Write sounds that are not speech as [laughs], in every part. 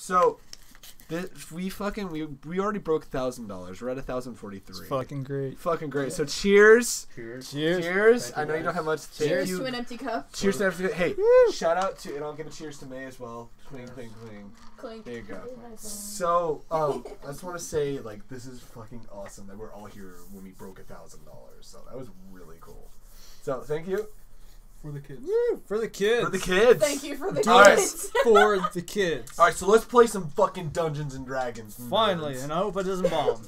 So, this, we fucking we we already broke thousand dollars. We're at a thousand forty It's three. fucking great. Fucking great. So cheers. Cheers. Cheers. Cheers. I know you don't have much. Thank Cheers you. to an empty cup. Cheers to everything. Hey, shout out to, and I'll give a cheers to May as well. Cling, cling, cling. Clink. There you go. So, um, I just want to say, like, this is fucking awesome that we're all here when we broke a thousand dollars. So that was really cool. So thank you For the kids. Woo, for the kids. for the kids. Thank you for the Do All right. kids. [laughs] for the kids. All right, so let's play some fucking Dungeons and Dragons. Finally, nerds. and I hope it doesn't bomb.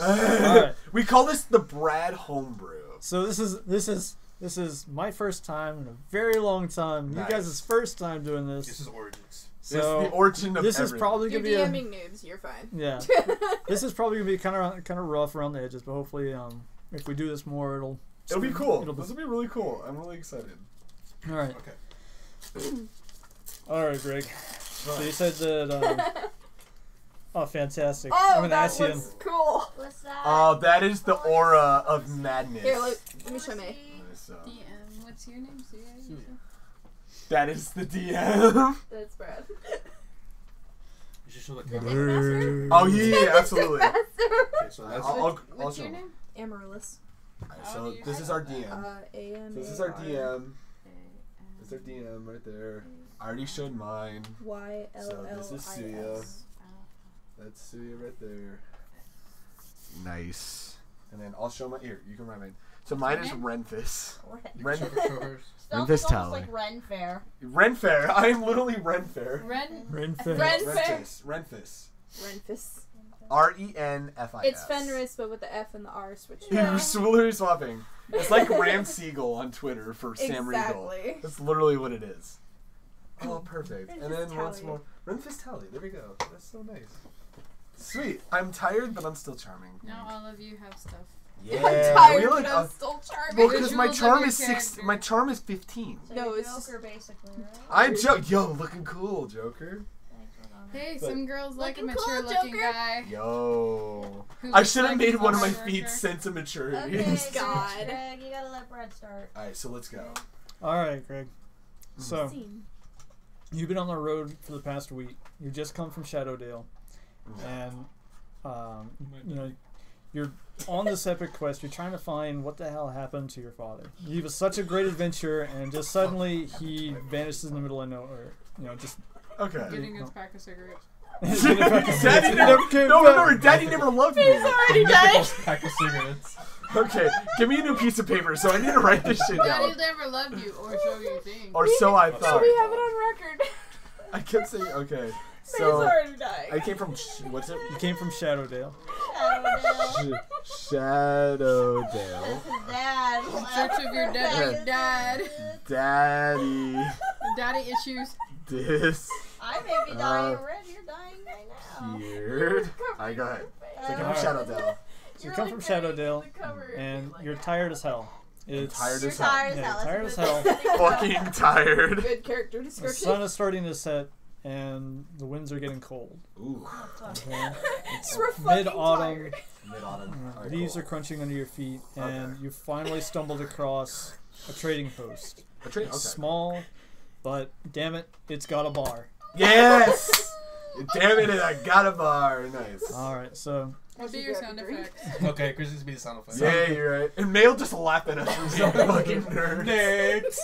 [laughs] Alright. we call this the Brad Homebrew. So this is this is this is my first time in a very long time. Nice. You guys' first time doing this. This is Origins. This is the origin of this is everything. probably You're gonna be a, noobs. You're fine. yeah. [laughs] this is probably gonna be kind of kind of rough around the edges, but hopefully, um, if we do this more, it'll It'll be cool. It'll be, This will be really cool. I'm really excited. All right. Okay. All right, Greg. So you said that. Um, [laughs] oh, fantastic! Oh, I'm gonna that ask you. was cool. What's that? Oh, that is the aura of madness. Here, look, let me show me. Nice, uh, DM, what's your name? Suya? you? That is the DM. [laughs] That's Brad. You should show the The camera. Oh yeah, yeah, absolutely. Okay, so that's I'll, I'll, I'll What's show your name? Amaryllis. Alright, How so do you this is our? DM. Uh, So this is our DM. This is our DM right there. I already showed mine. Y L So this is Suya. That's Suya right there. Nice. And then I'll show my here. You can write mine. So mine is Renfis. Ren show, show hers. Spelled Memphis almost Tally. like Ren Fair. Renfair. [laughs] I am literally Renfair. Ren. Renfest. Ren- Renfis. Renfis. Renfis. R E N F I S. It's Fenris, but with the F and the R switched. You're swapping. It's like [laughs] Ram Siegel on Twitter for Sam Riegel. That's literally what it is. Oh, perfect. and Renfis then once more. Renfis Tally. There we go. That's so nice. Sweet. I'm tired, but I'm still charming. Now all of you have stuff. Yeah. [laughs] I'm tired, we look, but uh, I'm still charming. well, because my charm is six. My charm is fifteen. So No, you're it's Joker, basically, right? I'm jo- Yo, looking cool, Joker. Thanks, hold on. Hey, But- some girls like a Looking cool, mature looking Joker. guy. Yo. I should have like made one of my hard feet worker. sense of maturity. Okay, God. Greg, Greg, you gotta let Brad start. All right, so let's go. All right, Greg. So Scene. you've been on the road for the past week. You just come from Shadowdale, and um, you know you're on this epic quest. You're trying to find what the hell happened to your father. He was such a great adventure, and just suddenly he vanishes in the middle of nowhere. You know, just Okay. Getting his pack of cigarettes. [laughs] Daddy never, no, remember, Daddy never loved me. He's already dead. Pack of cigarettes. Okay, give me a new piece of paper, so I need to write this shit down. Daddy never loved you or show you things. Or so I So thought. we have it on record. I kept saying, okay. May's [laughs] So, already dying. I came from, sh- what's it? You came from Shadowdale. Shadowdale. Sh- Shadowdale. This Dad. In search of your dead dad. Daddy. Daddy issues. This. I may be dying Uh, already. You're dying right now. Here. Alright, go ahead. So I came from Shadowdale. So you come from Shadowdale, [laughs] and you're tired as hell. It's tired You're as hell. tired as Yeah, hell. Tired as hell. Fucking [laughs] tired. Good character description. the sun is starting to set, and the winds are getting cold. Ooh. Okay? [laughs] It's We're fucking mid-autumn. Mid-autumn. Alright, Leaves cool. are crunching under your feet, and Okay. you finally stumbled across a trading post. A train? It's Okay. small, but damn it, it's got a bar. Yes! [laughs] Damn it, I got a bar. Nice. All right, so What do your sound effects? [laughs] Okay, Chris needs to be the sound effect. Yeah, you're right. And Mail just laughed at us for [laughs] being [laughs] fucking nerds. Next.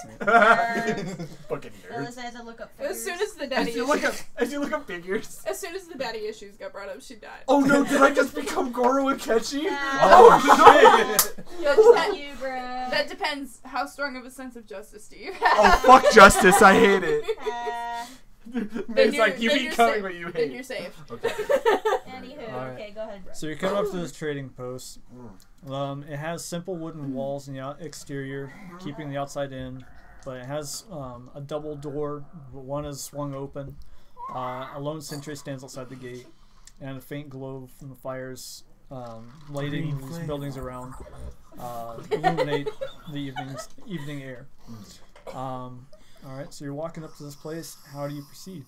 fucking Unless nerds. I had to look up As soon as the daddy As you look up, issues, as you look up figures. as soon as the daddy issues got brought up, she died. Oh no! Did I just become Goro Akechi? Yeah. Oh shit! Yeah, Fuck that, you, Greg. that depends how strong of a sense of justice do you have. Oh fuck justice! I hate it. Uh, [laughs] It's like you then be you're coming, safe. but you Then you're safe. [laughs] Okay. [laughs] anywho, Alright. okay, go ahead, Brad. so you come up to this trading post. Um, it has simple wooden walls in the exterior, keeping the outside in, but it has um, a double door. One is swung open. Uh, a lone sentry stands outside the gate, and a faint glow from the fires um, lighting these buildings around uh, illuminate the evening's evening air. Um, all right, so you're walking up to this place. How do you proceed?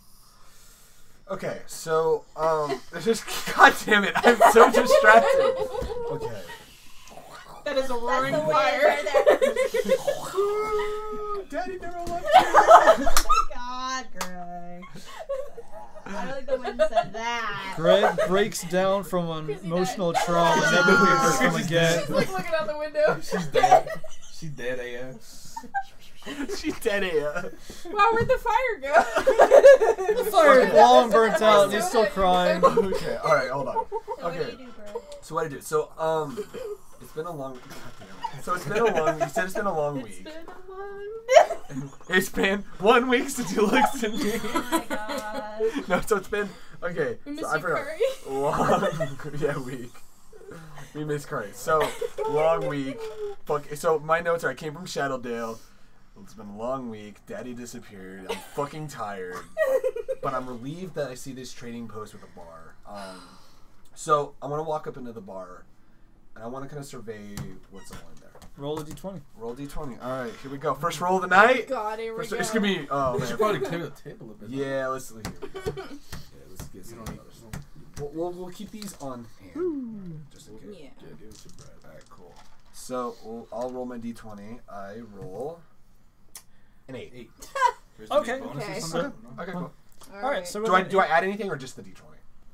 Okay, so um, [laughs] it's just God damn it! I'm so [laughs] distracted. Okay. That is a roaring the fire. right [laughs] Daddy never loved Oh God, Greg. I don't like the wind said that. Greg breaks down from an emotional died. trauma and never hears from again. She's like looking out the window. She's dead. She's dead AF. [laughs] she dead AF. Wow, where'd the fire go? [laughs] The fire long burnt out and he's still crying. [laughs] Okay, all right, hold on. So what do you do, bro? So what I do? So um, it's been a long. God damn it. So it's been a long. You said it's been a long It's week. been a long It's been one week since you looked at me. Oh my god. no, so it's been okay. We miss so I forgot. Curry. Long, yeah, week. We miss Curry. So long week. Fuck. So my notes are: I came from Shadowdale. It's been a long week. Daddy disappeared. I'm fucking tired, [laughs] but I'm relieved that I see this trading post with a bar. Um, so I want to walk up into the bar, and I want to kind of survey what's all in there. Roll a d20. Roll d20. All right, here we go. First roll of the night. God, here we First, go. it's gonna be. Oh We should man. probably clear the table a bit. Yeah, let's here we [laughs] go. Yeah, let's get You some don't of need those. We'll, we'll, we'll keep these on hand, just in case. Yeah. Yeah, give it to Brad. All right, cool. So we'll, I'll roll my d20. I roll an eight. Eight. [laughs] Okay. any Okay. on Okay. Okay, cool. Alright, so Do I do I add anything or just the d20?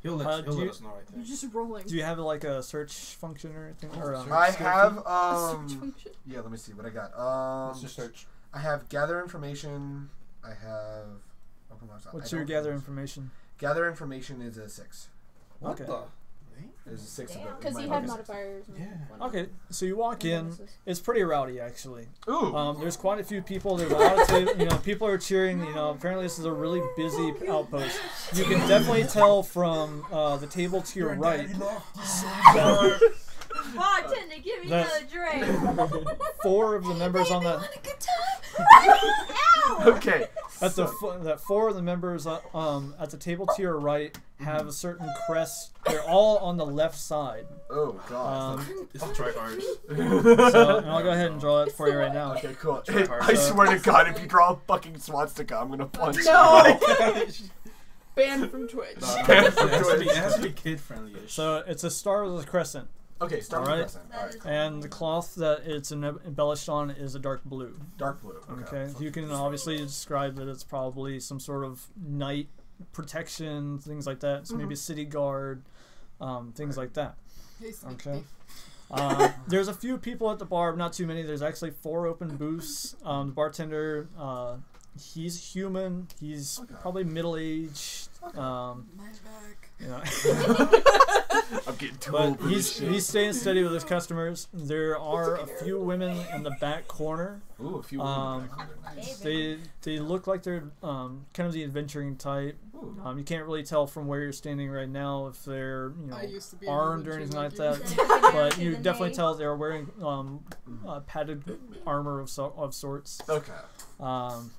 He'll let, Uh, he'll do let you- us know right You're just rolling. Do you have like a search function or anything? Or, um, I skill have key? um. function. Yeah, let me see what I got. Um, Let's just search. I have gather information. I have. Open. What's I your gather information? Gather information is a six. What Okay. the? Is a six. of Damn. it. Because he had focus. modifiers. Yeah. Okay, so you walk in. It's pretty rowdy actually. Ooh. Um, there's quite a few people. There's a lot of you know people are cheering. You know apparently this is a really busy outpost. [laughs] You can definitely tell from uh, the table to your right. Bartender, [laughs] give me another drink. [laughs] four of the members on that a good time. okay. At the so- fo- that four of the members uh, um, at the table to your right have a certain crest. They're all on the left side. Oh god. Um, It's a tryhard. [laughs] so and I'll go ahead and draw it for you right now. okay, cool. Try hard. I swear to God, if you draw a fucking swastika, I'm gonna punch No! [laughs] you. Banned [laughs] from Twitch. No, no, Banned it from has be, Twitch. it has to be kid friendly. So it's a star with a crescent, Okay, start Alright. the crescent. That Alright, and the cloth that it's embellished on is a dark blue. Dark blue. Okay. Okay, you can obviously describe that it's probably some sort of night protection, things like that. So maybe a city guard, um, things like that. Okay. [laughs] Uh, there's a few people at the bar, not too many. There's actually four open booths. Um, the bartender, uh, he's human. He's Okay. probably middle aged. Um, My back. You [laughs] know, I'm getting too but old for he's this shit. he's staying steady with his customers. There are a few women in the back corner. Ooh, a few um, women back there. Nice. They they look like they're um, kind of the adventuring type. Ooh. Um, you can't really tell from where you're standing right now if they're you know I used to be an armed or anything like like that. [laughs] but you definitely tell they're wearing um, uh, padded armor of so- of sorts. Okay. Um,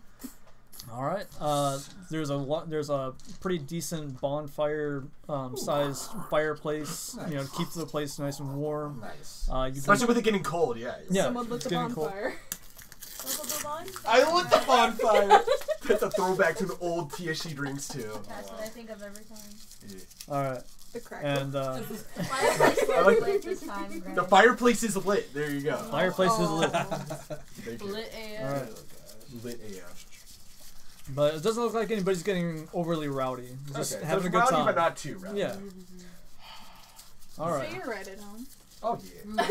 all right. Uh, there's a lot. There's a pretty decent bonfire um, sized fireplace. You know, to keep the place nice and warm. Nice. Uh, you can, Especially with it getting cold, yeah. Yeah, Someone lit it's the bonfire. I lit the bonfire. [laughs] That's a throwback to the old TSC drinks too. That's what I think of every time. Yeah. all right. The crack. And uh, [laughs] Fireplace [laughs] I like- was lit this time, The fireplace is lit. There you go. fireplace is lit. Thank you. Lit AF. All right. Lit AF. But it doesn't look like anybody's getting overly rowdy. Just Okay, having it's a good rowdy, time. but not too rowdy. Yeah. All right. So you're right at home. Oh yeah.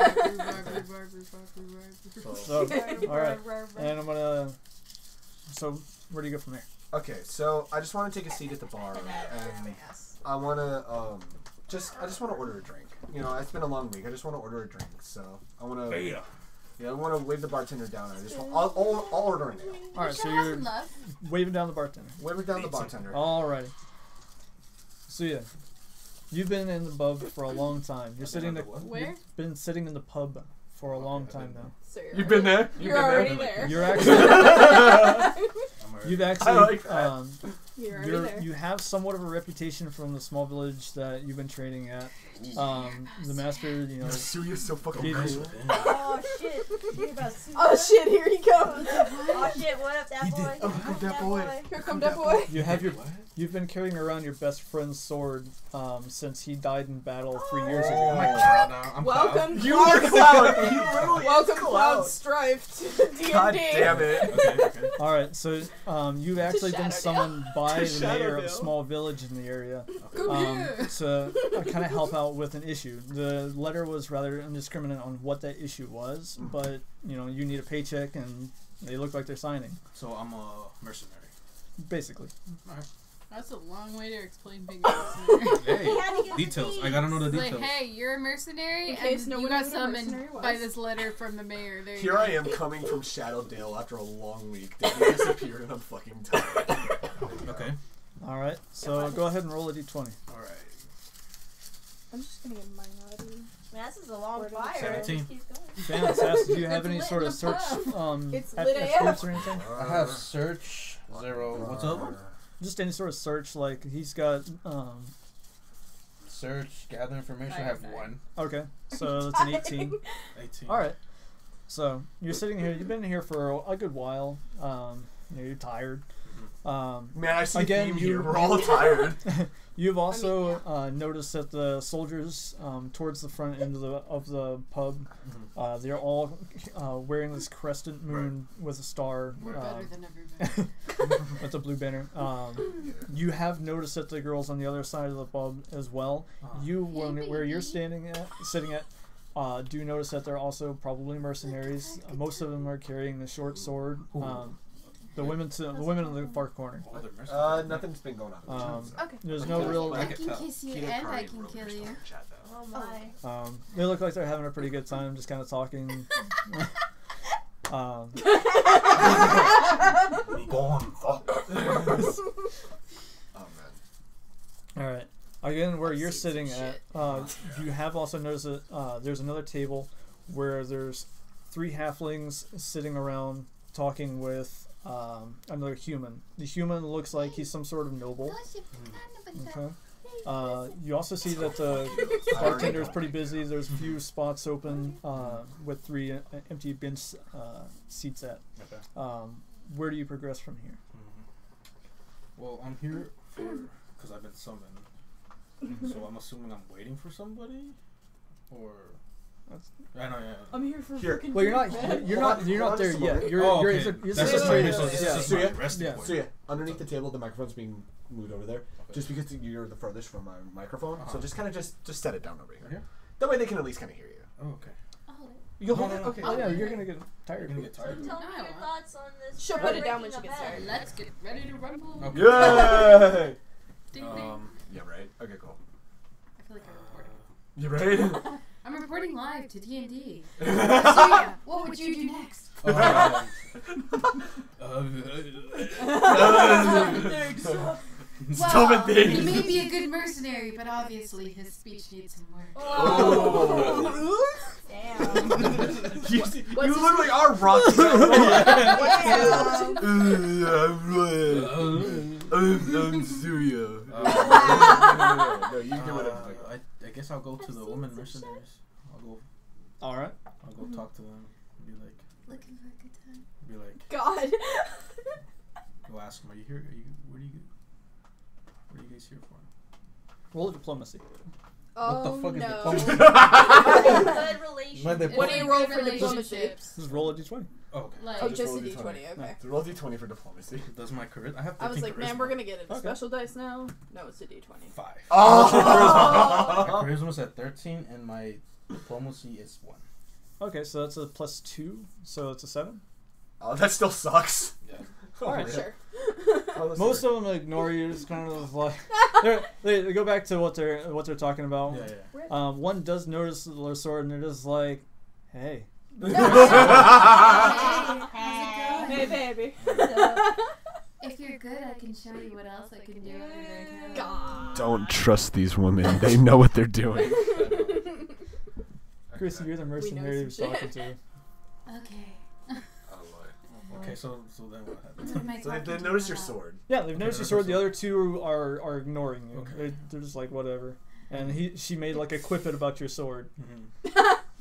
So, all right. And I'm gonna. So, where do you go from there? Okay, so I just want to take a seat at the bar, and I want to um, just I just want to order a drink. You know, it's been a long week. I just want to order a drink. So I want to Yeah. Yeah I want to wave the bartender down. I just want I'll, I'll, I'll order it now. All right. So you're waving down the bartender. Wave it down the bartender. Alrighty. So yeah, you've been in the pub for a long time. You're sitting in the Where? you've been sitting in the pub for a long time now. So you're You've been there. You've You're been already there. there. You're actually [laughs] I'm you've actually like that. um, You're already you're, there. you have somewhat of a reputation from the small village that you've been trading at. Um, the master, you know, Suya's so fucking Gave you- cool. Oh, Oh shit. You about to- Oh shit, here he comes. Oh shit, what up, that He boy? did- oh, What up, that boy. Here come that boy. You have your you've been carrying around your best friend's sword um, since he died in battle three years I'm ago. like Cloud now. I'm Cloud. Welcome, You are Cloud. He literally Welcome, is Cloud Cloud. Strife to D&D. [laughs] God damn it. Okay, okay. All right, so um, you've actually been Shadowdale. summoned by [laughs] To the mayor of a small village in the area um, here. to kind of help out with an issue. The letter was rather indiscriminate on what that issue was, Mm. but you know you need a paycheck and they look like they're signing, So I'm a mercenary. basically. That's a long way to explain being a mercenary. Hey, He had to get the details. I gotta know the It's like, details. hey, you're a mercenary, In case and no you got knew what a summoned by this letter from the mayor. There Here go. I am coming from [laughs] Shadowdale after a long week. Then he disappeared and I'm fucking tired. [laughs] Okay. All right, so go ahead and roll a d20. All right. I'm just gonna get mine ready. Man, this is a long Where did fire. it It just 17. keeps going. Dan, do you [laughs] have any sort of search um, It's at- lit attributes or anything? I have search zero. What's up? Just any sort of search, like he's got. Um, Search, gather information. I have one. okay, so [laughs] it's an 18. 18. All right. So you're sitting here. You've been here for a, a good while. Um, you know, you're tired. Um, Man, I see Again, theme you- here. We're all [laughs] tired. You've also uh, noticed that the soldiers um, towards the front end of the of the pub, Mhm. uh, they're all uh, wearing this crescent moon with a star. We're um, better than everybody. [laughs] [laughs] with a blue banner. Um, you have noticed that the girls on the other side of the pub as well. Uh-huh. You, when, where you're standing at, sitting at, uh, do notice that they're also probably mercenaries. Uh, most of them are carrying the short sword. Ooh. Um, the women to the women in the far corner. Oh. Uh, nothing's been going on. Um, Okay. there's no real. I I can can kiss you Kainin and I can kill you. on the chat, though. Oh my. Um, they look like they're having a pretty good time, just kind of talking. [laughs] um, Be gone, fuck. [laughs] Oh man. All right. Again, where you're sitting at, shit. uh, you have also noticed that uh, there's another table where there's three halflings sitting around talking with um, another human. The human looks like he's some sort of noble. Okay. Uh, you also see that the [laughs] bartender is pretty busy. There's a few spots open uh, with three uh, empty bench uh, seats at. Okay. Um, where do you progress from here? Mhm. Well, I'm here for because I've been summoned. so I'm assuming I'm waiting for somebody, or That's- I know, yeah. I'm here for Here. freaking Well, you're not. drink, man. You're not. You're not there yet. You're. oh, you're, okay. you're, you're That's sitting just my, so this yeah. is just So yeah. resting Yeah. point. So yeah, underneath the table, the microphone's being moved over there, just because you're the furthest from my microphone. So Uh-huh. just kind of just just set it down over here. Here? That way they can at least kind of hear you. Oh, okay. You No, no, no. Okay. Oh yeah, you're gonna get tired. You're gonna get So tired. tell me your thoughts on this. She'll put it down when she gets event. there. Let's get ready to rumble. Okay. Yay! Ding ding. Um, Yeah. Right. Okay. Cool. I feel like I'm recording. You ready? [laughs] I'm reporting live to D and D. [laughs] Suya, what would you do next? [laughs] uh, Stop it, he may be a good mercenary, but obviously his speech needs some work. Oh. Damn. you, you What's his literally are rocking. [laughs] Damn. I'm I'm Suya. uh, No, you can do whatever. I, I guess I'll go to the woman mercenaries. I'll go. All right. I'll go talk to them. Be like, Looking for a good time. be like, God. [laughs] go ask them. Are you here? Are you? What are you? What are you guys here for? Roll diplomacy. Oh, what the oh, fuck is no. diplomacy? [laughs] Good [laughs] relations. What What do you roll for relationships. diplomacy? Just roll a d20. Oh, okay. Like, Oh, just just roll a d20, d20. okay. So roll d20 for diplomacy. [laughs] That's my charisma? I have. I was 13 like, man, we're gonna get a Okay. special dice now. No, it's a d20. five. [laughs] Oh! My charisma's [laughs] at 13, and my diplomacy is one. Okay, so that's a plus two, so it's a seven. oh, that still sucks. Yeah. Oh, Alright. Sure. Oh, Most fair. of them ignore you. Just kind of like they're, they they go back to what they're what they're talking about. Yeah, yeah. Um, one does notice the sword, and they're just like, "Hey, Hey, baby. [laughs] if you're good, I can show you what else I can do. other than kill. God. Don't trust these women. They know what they're doing. [laughs] Chrissy, you're the mercenary some who's shit. talking to." Okay. [laughs] Oh, Lord. Okay, so so then what happens? What So they, talking they notice them your sword. Yeah, they've noticed your sword. The other two are are ignoring you. Okay. They're, they're just like whatever. And he she made like a quip about your sword. Mhm.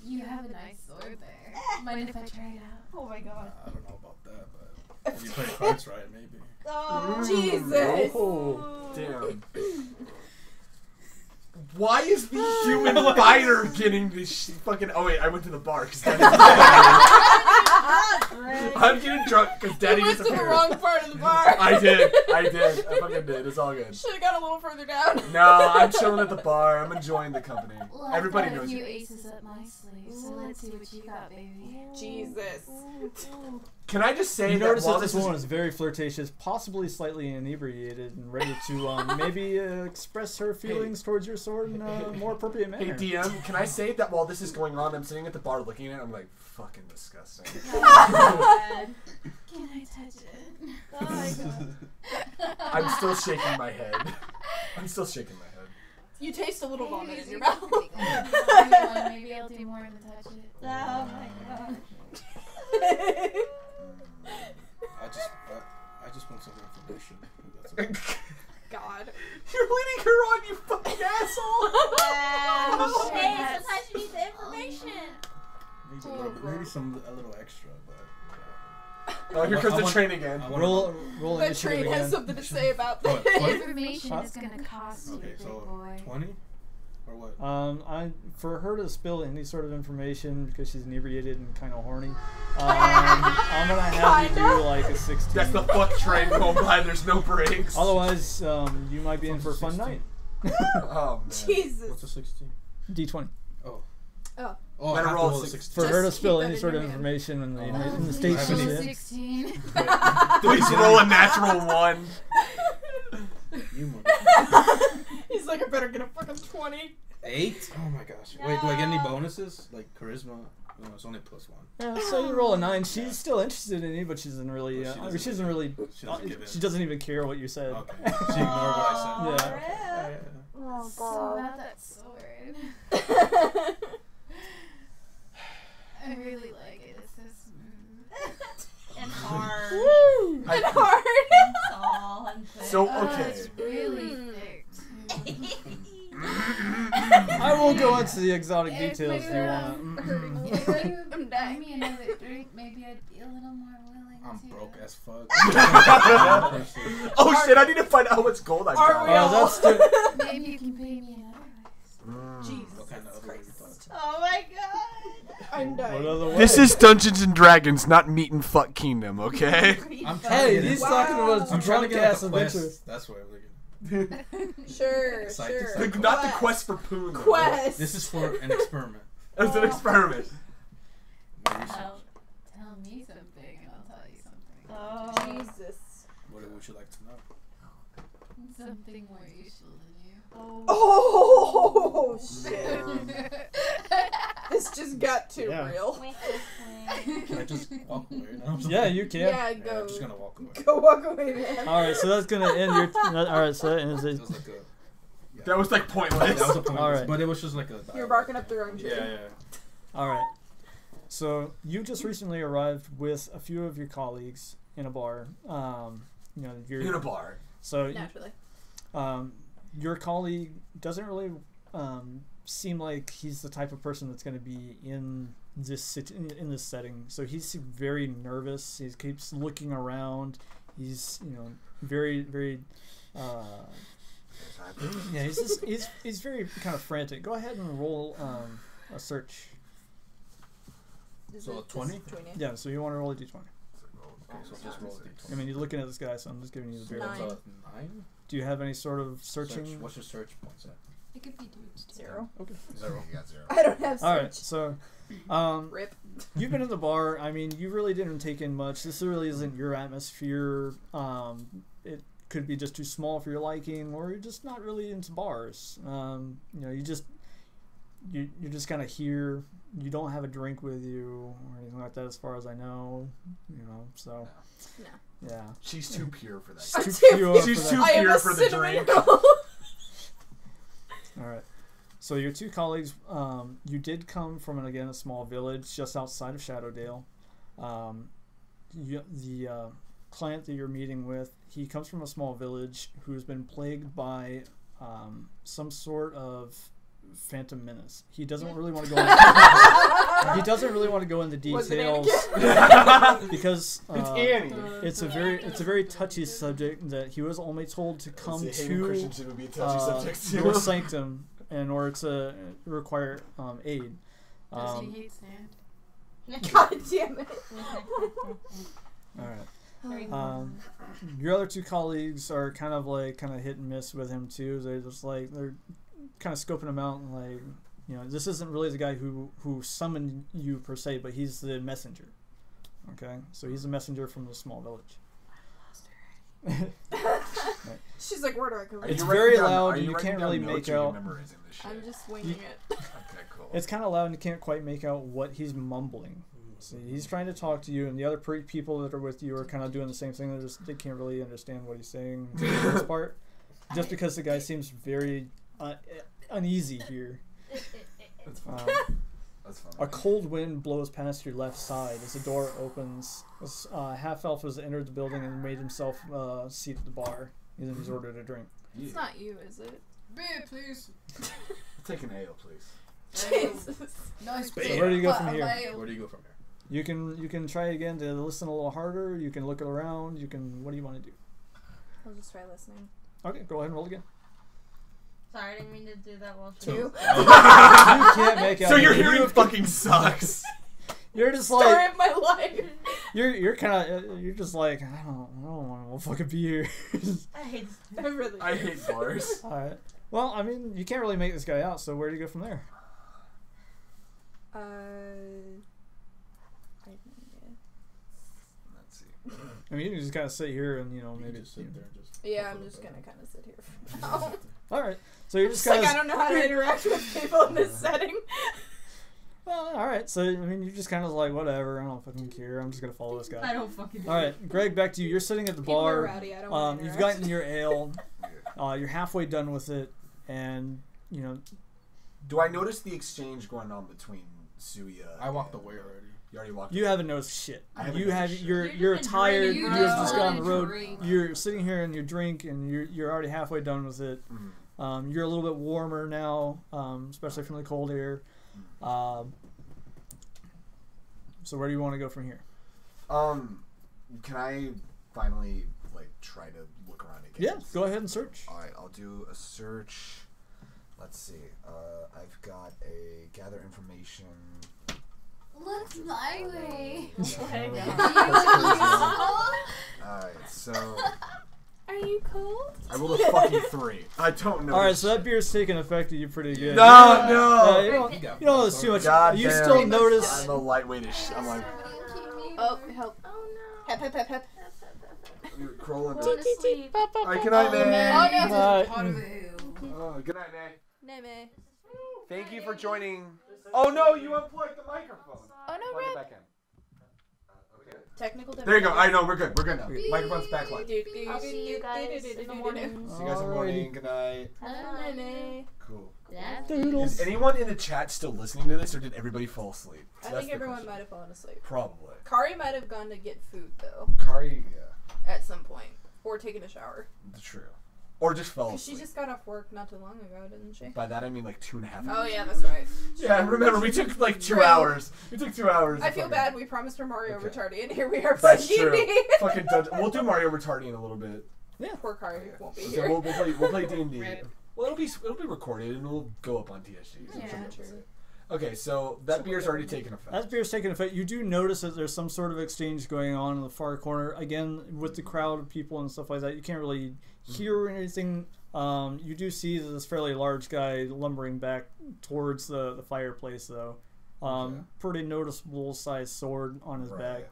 You have a nice sword there. Mind if I try it out? Oh my god. I don't know about that, but [laughs] if you play cards right, maybe. Oh, Jesus. Oh, damn. [clears throat] Why is the [laughs] human fighter getting this sh- fucking? Oh wait, I went to the bar because Daddy. [laughs] [laughs] I'm getting drunk because Daddy you went to the wrong part of the bar. I did. I did. I [laughs] fucking did. It's all good. Should have got a little further down. No, I'm chilling at the bar. I'm enjoying the company. Well, Everybody got a knows few you. aces up my sleeve, so let's see what you got, baby. Jesus. Can I just say You that notice while that this this is woman is very flirtatious, possibly slightly inebriated, and ready to um, [laughs] maybe uh, express her feelings towards your sword in a more appropriate manner? Hey. DM, can I say that while this is going on, I'm sitting at the bar looking at it, I'm like, fucking disgusting. [laughs] God. Can I touch it? Oh [laughs] I'm still shaking my head. I'm still shaking my head. You taste a little vomit in your Maybe mouth. Maybe I'll do more than touch it. Oh my god. I just, I, I just want some information. That's. [laughs] God. You're leading her on, you fucking asshole! Wow. Hey, Yes. sometimes you need the information. Maybe, a little, maybe some a little extra, but. Oh, here I comes the want- train again. I wanna- Roll, roll That initiative train has something to say about What, this. what? Information Huh? is gonna cost you, Okay, big so boy. twenty, or what? Um, I for her to spill any sort of information because she's inebriated and kind of horny. Um, [laughs] I'm gonna have you do like a 16. That's the fuck train going by, there's no brakes. Otherwise, um, you might be in for a fun 16. night. [laughs] Oh, man. Jesus. What's a sixteen? D20 Oh. Oh. Oh, I Better roll roll a 16. for Just her to spill any sort of information in the, in the, in the Oh. state I she's haven't in. Sixteen. Please roll a natural one. [laughs] You mother- He's like, I better get a fucking 20. Eight? Oh my gosh. Wait, do I get any bonuses? Like charisma? No, it's only plus one. Yeah, so you roll a nine. She's still interested in you, but she doesn't really. But Uh, she doesn't- she doesn't really. She doesn't give. She doesn't even care what you said. Okay. She ignored what I said. [laughs] Yeah. Yeah. Oh So about that sword. [laughs] I really like it. It's so smooth. And hard. [laughs] Woo! I- And hard. and tall and thick. So, Oh, okay. it's really Mm. thick. too. I won't go into the exotic If details if you. If mm-hmm. [laughs] would buy me another drink, maybe I'd be a little more willing I'm to. broke as fuck. [laughs] Oh shit, I need to find out how much gold I've Are got. we Oh, all? that's the- [laughs] Maybe you can pay me in other. Mm. Jesus What kind of other Christ. Oh my god. I'm What dying. This is Dungeons and Dragons, not Meat and Fuck Kingdom, okay? I'm trying Hey, to he's it. talking about I'm trying to drunk get ass the quest. adventures. That's what I'm looking. [laughs] Sure, Side to sure. The- not the quest for Poon. though. Quest. This is for an experiment. [laughs] It was an experiment. My. Tell, tell me something and I'll tell you something. Oh. Jesus. What would you like to know? Something more useful than you. Oh [laughs] shit! This just got too Yeah. real. Wait this way. Can I just walk away now? [laughs] Yeah, you can. Yeah, Yeah, go. I'm just gonna walk away. Go walk away, man. All right, so that's gonna end your. [laughs] All right, so that ends It it. was like a. That was like pointless. That was a point. All right. But it was just like a. You're barking up the wrong tree. Yeah, yeah. All right. So you just recently arrived with a few of your colleagues in a bar. Um, you know, You're In a bar. so Naturally. um, your colleague doesn't really um, seem like he's the type of person that's going to be in this sit- in, in this setting. So he's very nervous. He keeps looking around. He's you know very very. Uh, yeah, he's just he's he's very kind of frantic. Go ahead and roll um, a search. Is So, 20? Yeah, so you want to roll a d20. Okay, so just roll a d20. I mean, you're looking at this guy, so I'm just giving you the bare. Nine. So nine. Do you have any sort of searching? Search. What's your search points at? It could be dudes. too. Zero. Okay. Zero. You got zero. [laughs] I don't have search. right, so um, Rip. you've been at the bar. I mean, you really didn't take in much. This really isn't your atmosphere. Um, it could be just too small for your liking, or you're just not really into bars. Um, you know, you just you you're just kind of here. You don't have a drink with you or anything like that, as far as I know. You know, so No. yeah. She's too pure for that. She's I'm too too pure pure. for She's that. too I am pure a for the drink. All right. So your two colleagues, um, you did come from an, again a small village just outside of Shadowdale. Um, you, the uh, client that you're meeting with, he comes from a small village who's been plagued by um, some sort of Phantom Menace. He doesn't really want to go. [laughs] Into, he doesn't really want to go into details Anakin? [laughs] because It's uh, Annie. it's a very it's a very touchy subject that he was only told to come See, Hayden to would be a touchy uh, your sanctum in order to require um, aid. Does he Um, hate sand? [laughs] God damn it. all right. Um, your other two colleagues are kind of like kind of hit and miss with him too. They're just like they're kind of scoping him out and like you know this isn't really the guy who who summoned you per se, but he's the messenger. Okay, so he's a messenger from the small village. [laughs] She's like, where do I go? It's very down- loud and you writing can't really make or are you out- memorizing this shit? I'm just winging it. [laughs] Okay, cool. It's kind of loud and you can't quite make out what he's mumbling. Hmm. See, he's trying to talk to you, and the other pre- people that are with you are kind of doing the same thing. They just they can't really understand what he's saying [laughs] for the most part, just because the guy seems very uh, uneasy here. That's [laughs] fine. That's fine. a cold wind blows past your left side as the door opens. This uh, half elf has entered the building and made himself uh, seat at the bar. And then he's ordered a drink. Yeah. It's not you, is it? Beer, please. [laughs] Take an ale, please. Jesus. Nice So where do you go from here? Where do you go from here? You can you can try again to listen a little harder. You can look around. You can what do you want to do? I'll just try listening. Okay, go ahead and roll again. Sorry, I didn't mean to do that while she Two. you [laughs] can't make out. So your anything. hearing fucking sucks. [laughs] You're just Story like of my life. [laughs] you're you're kind of you're just like I don't I don't want to fucking be here. I hate I really. I hate bars. All right. Well, I mean, you can't really make this guy out. So where do you go from there? Uh. I have no idea. Let's see. I mean, you can just kind of sit here and you know You maybe. just sit there and just. Yeah, [laughs] I'm just gonna kind of sit here for now. All right. So you're just It's like kind I of. don't know how to interact with people in this [laughs] setting. Well, all right. So I mean, you're just kind of like whatever. I don't fucking care. I'm just gonna follow this guy. I guy. don't fucking. All right, Greg. Back to you. You're sitting at the People are bar. rowdy. I don't Um, to you've gotten your ale. [laughs] Uh, you're halfway done with it, and you know Do I notice the exchange going on between Suya? I walked and- away already. You already walked. you haven't noticed shit. I haven't You have shit. you're You've just you're tired. drinking You have just while. gone on the road. Drink. You're sitting here in your drink, and you're you're already halfway done with it. Mhm. Um, you're a little bit warmer now, um, especially from the cold air. Um, so where do you want to go from here? Um, can I finally like try to look around again? Yeah, go ahead and search. All right, I'll do a search. Let's see. Uh, I've got a gather information. Look my way. All right, [laughs] so Are you cold? [laughs] I rolled a fucking three. I don't know. All right, so that beer's taking effect on you pretty good. No, Uh, no. you don't, you don't notice too much. God you damn. still notice. I'm a lightweight as shit. I'm like Oh, help. Oh no. Hep, hep, hep, hep. you're crawling. Go to sleep. All right, good night, Oh, Nay. man. Uh, Oh, good night, Nay. Neme. Thank you for joining. Oh no, you unplugged the microphone. Oh no, Plug it Rip. back in. Technical There you go. I know we're good. We're good now. Okay. Microphone's backlight. I'll see you guys in the morning. See you guys in the morning. Good night. Neme. Cool. Is anyone in the chat still listening to this, or did everybody fall asleep? I That's think the everyone question. might have fallen asleep. Probably. Kari might have gone to get food though Kari, yeah, at some point, or taken a shower. true. Or just fell Cause she just got off work not too long ago, didn't she? By that I mean like two and a half. Oh yeah, that's right. Yeah, remember we took like two True. hours. We took two hours. I feel fucking- bad. We promised her Mario Okay. Retardy, and here we are playing That's true. D&D. Fucking dun- we'll do Mario Retardy in a little bit. Yeah. Poor Kari won't be So here. we'll, we'll play we'll play D and D. Rip. Well, it'll be it'll be recorded and it'll go up on TSC. so Yeah. she'll be able to True. Okay, so that beer's already taken effect. That beer's taken effect, you do notice that there's some sort of exchange going on in the far corner. Again, with the crowd of people and stuff like that, you can't really hear anything. Um, you do see this fairly large guy lumbering back towards the, the fireplace, though. Um, Okay. Pretty noticeable sized sword on his Right. back.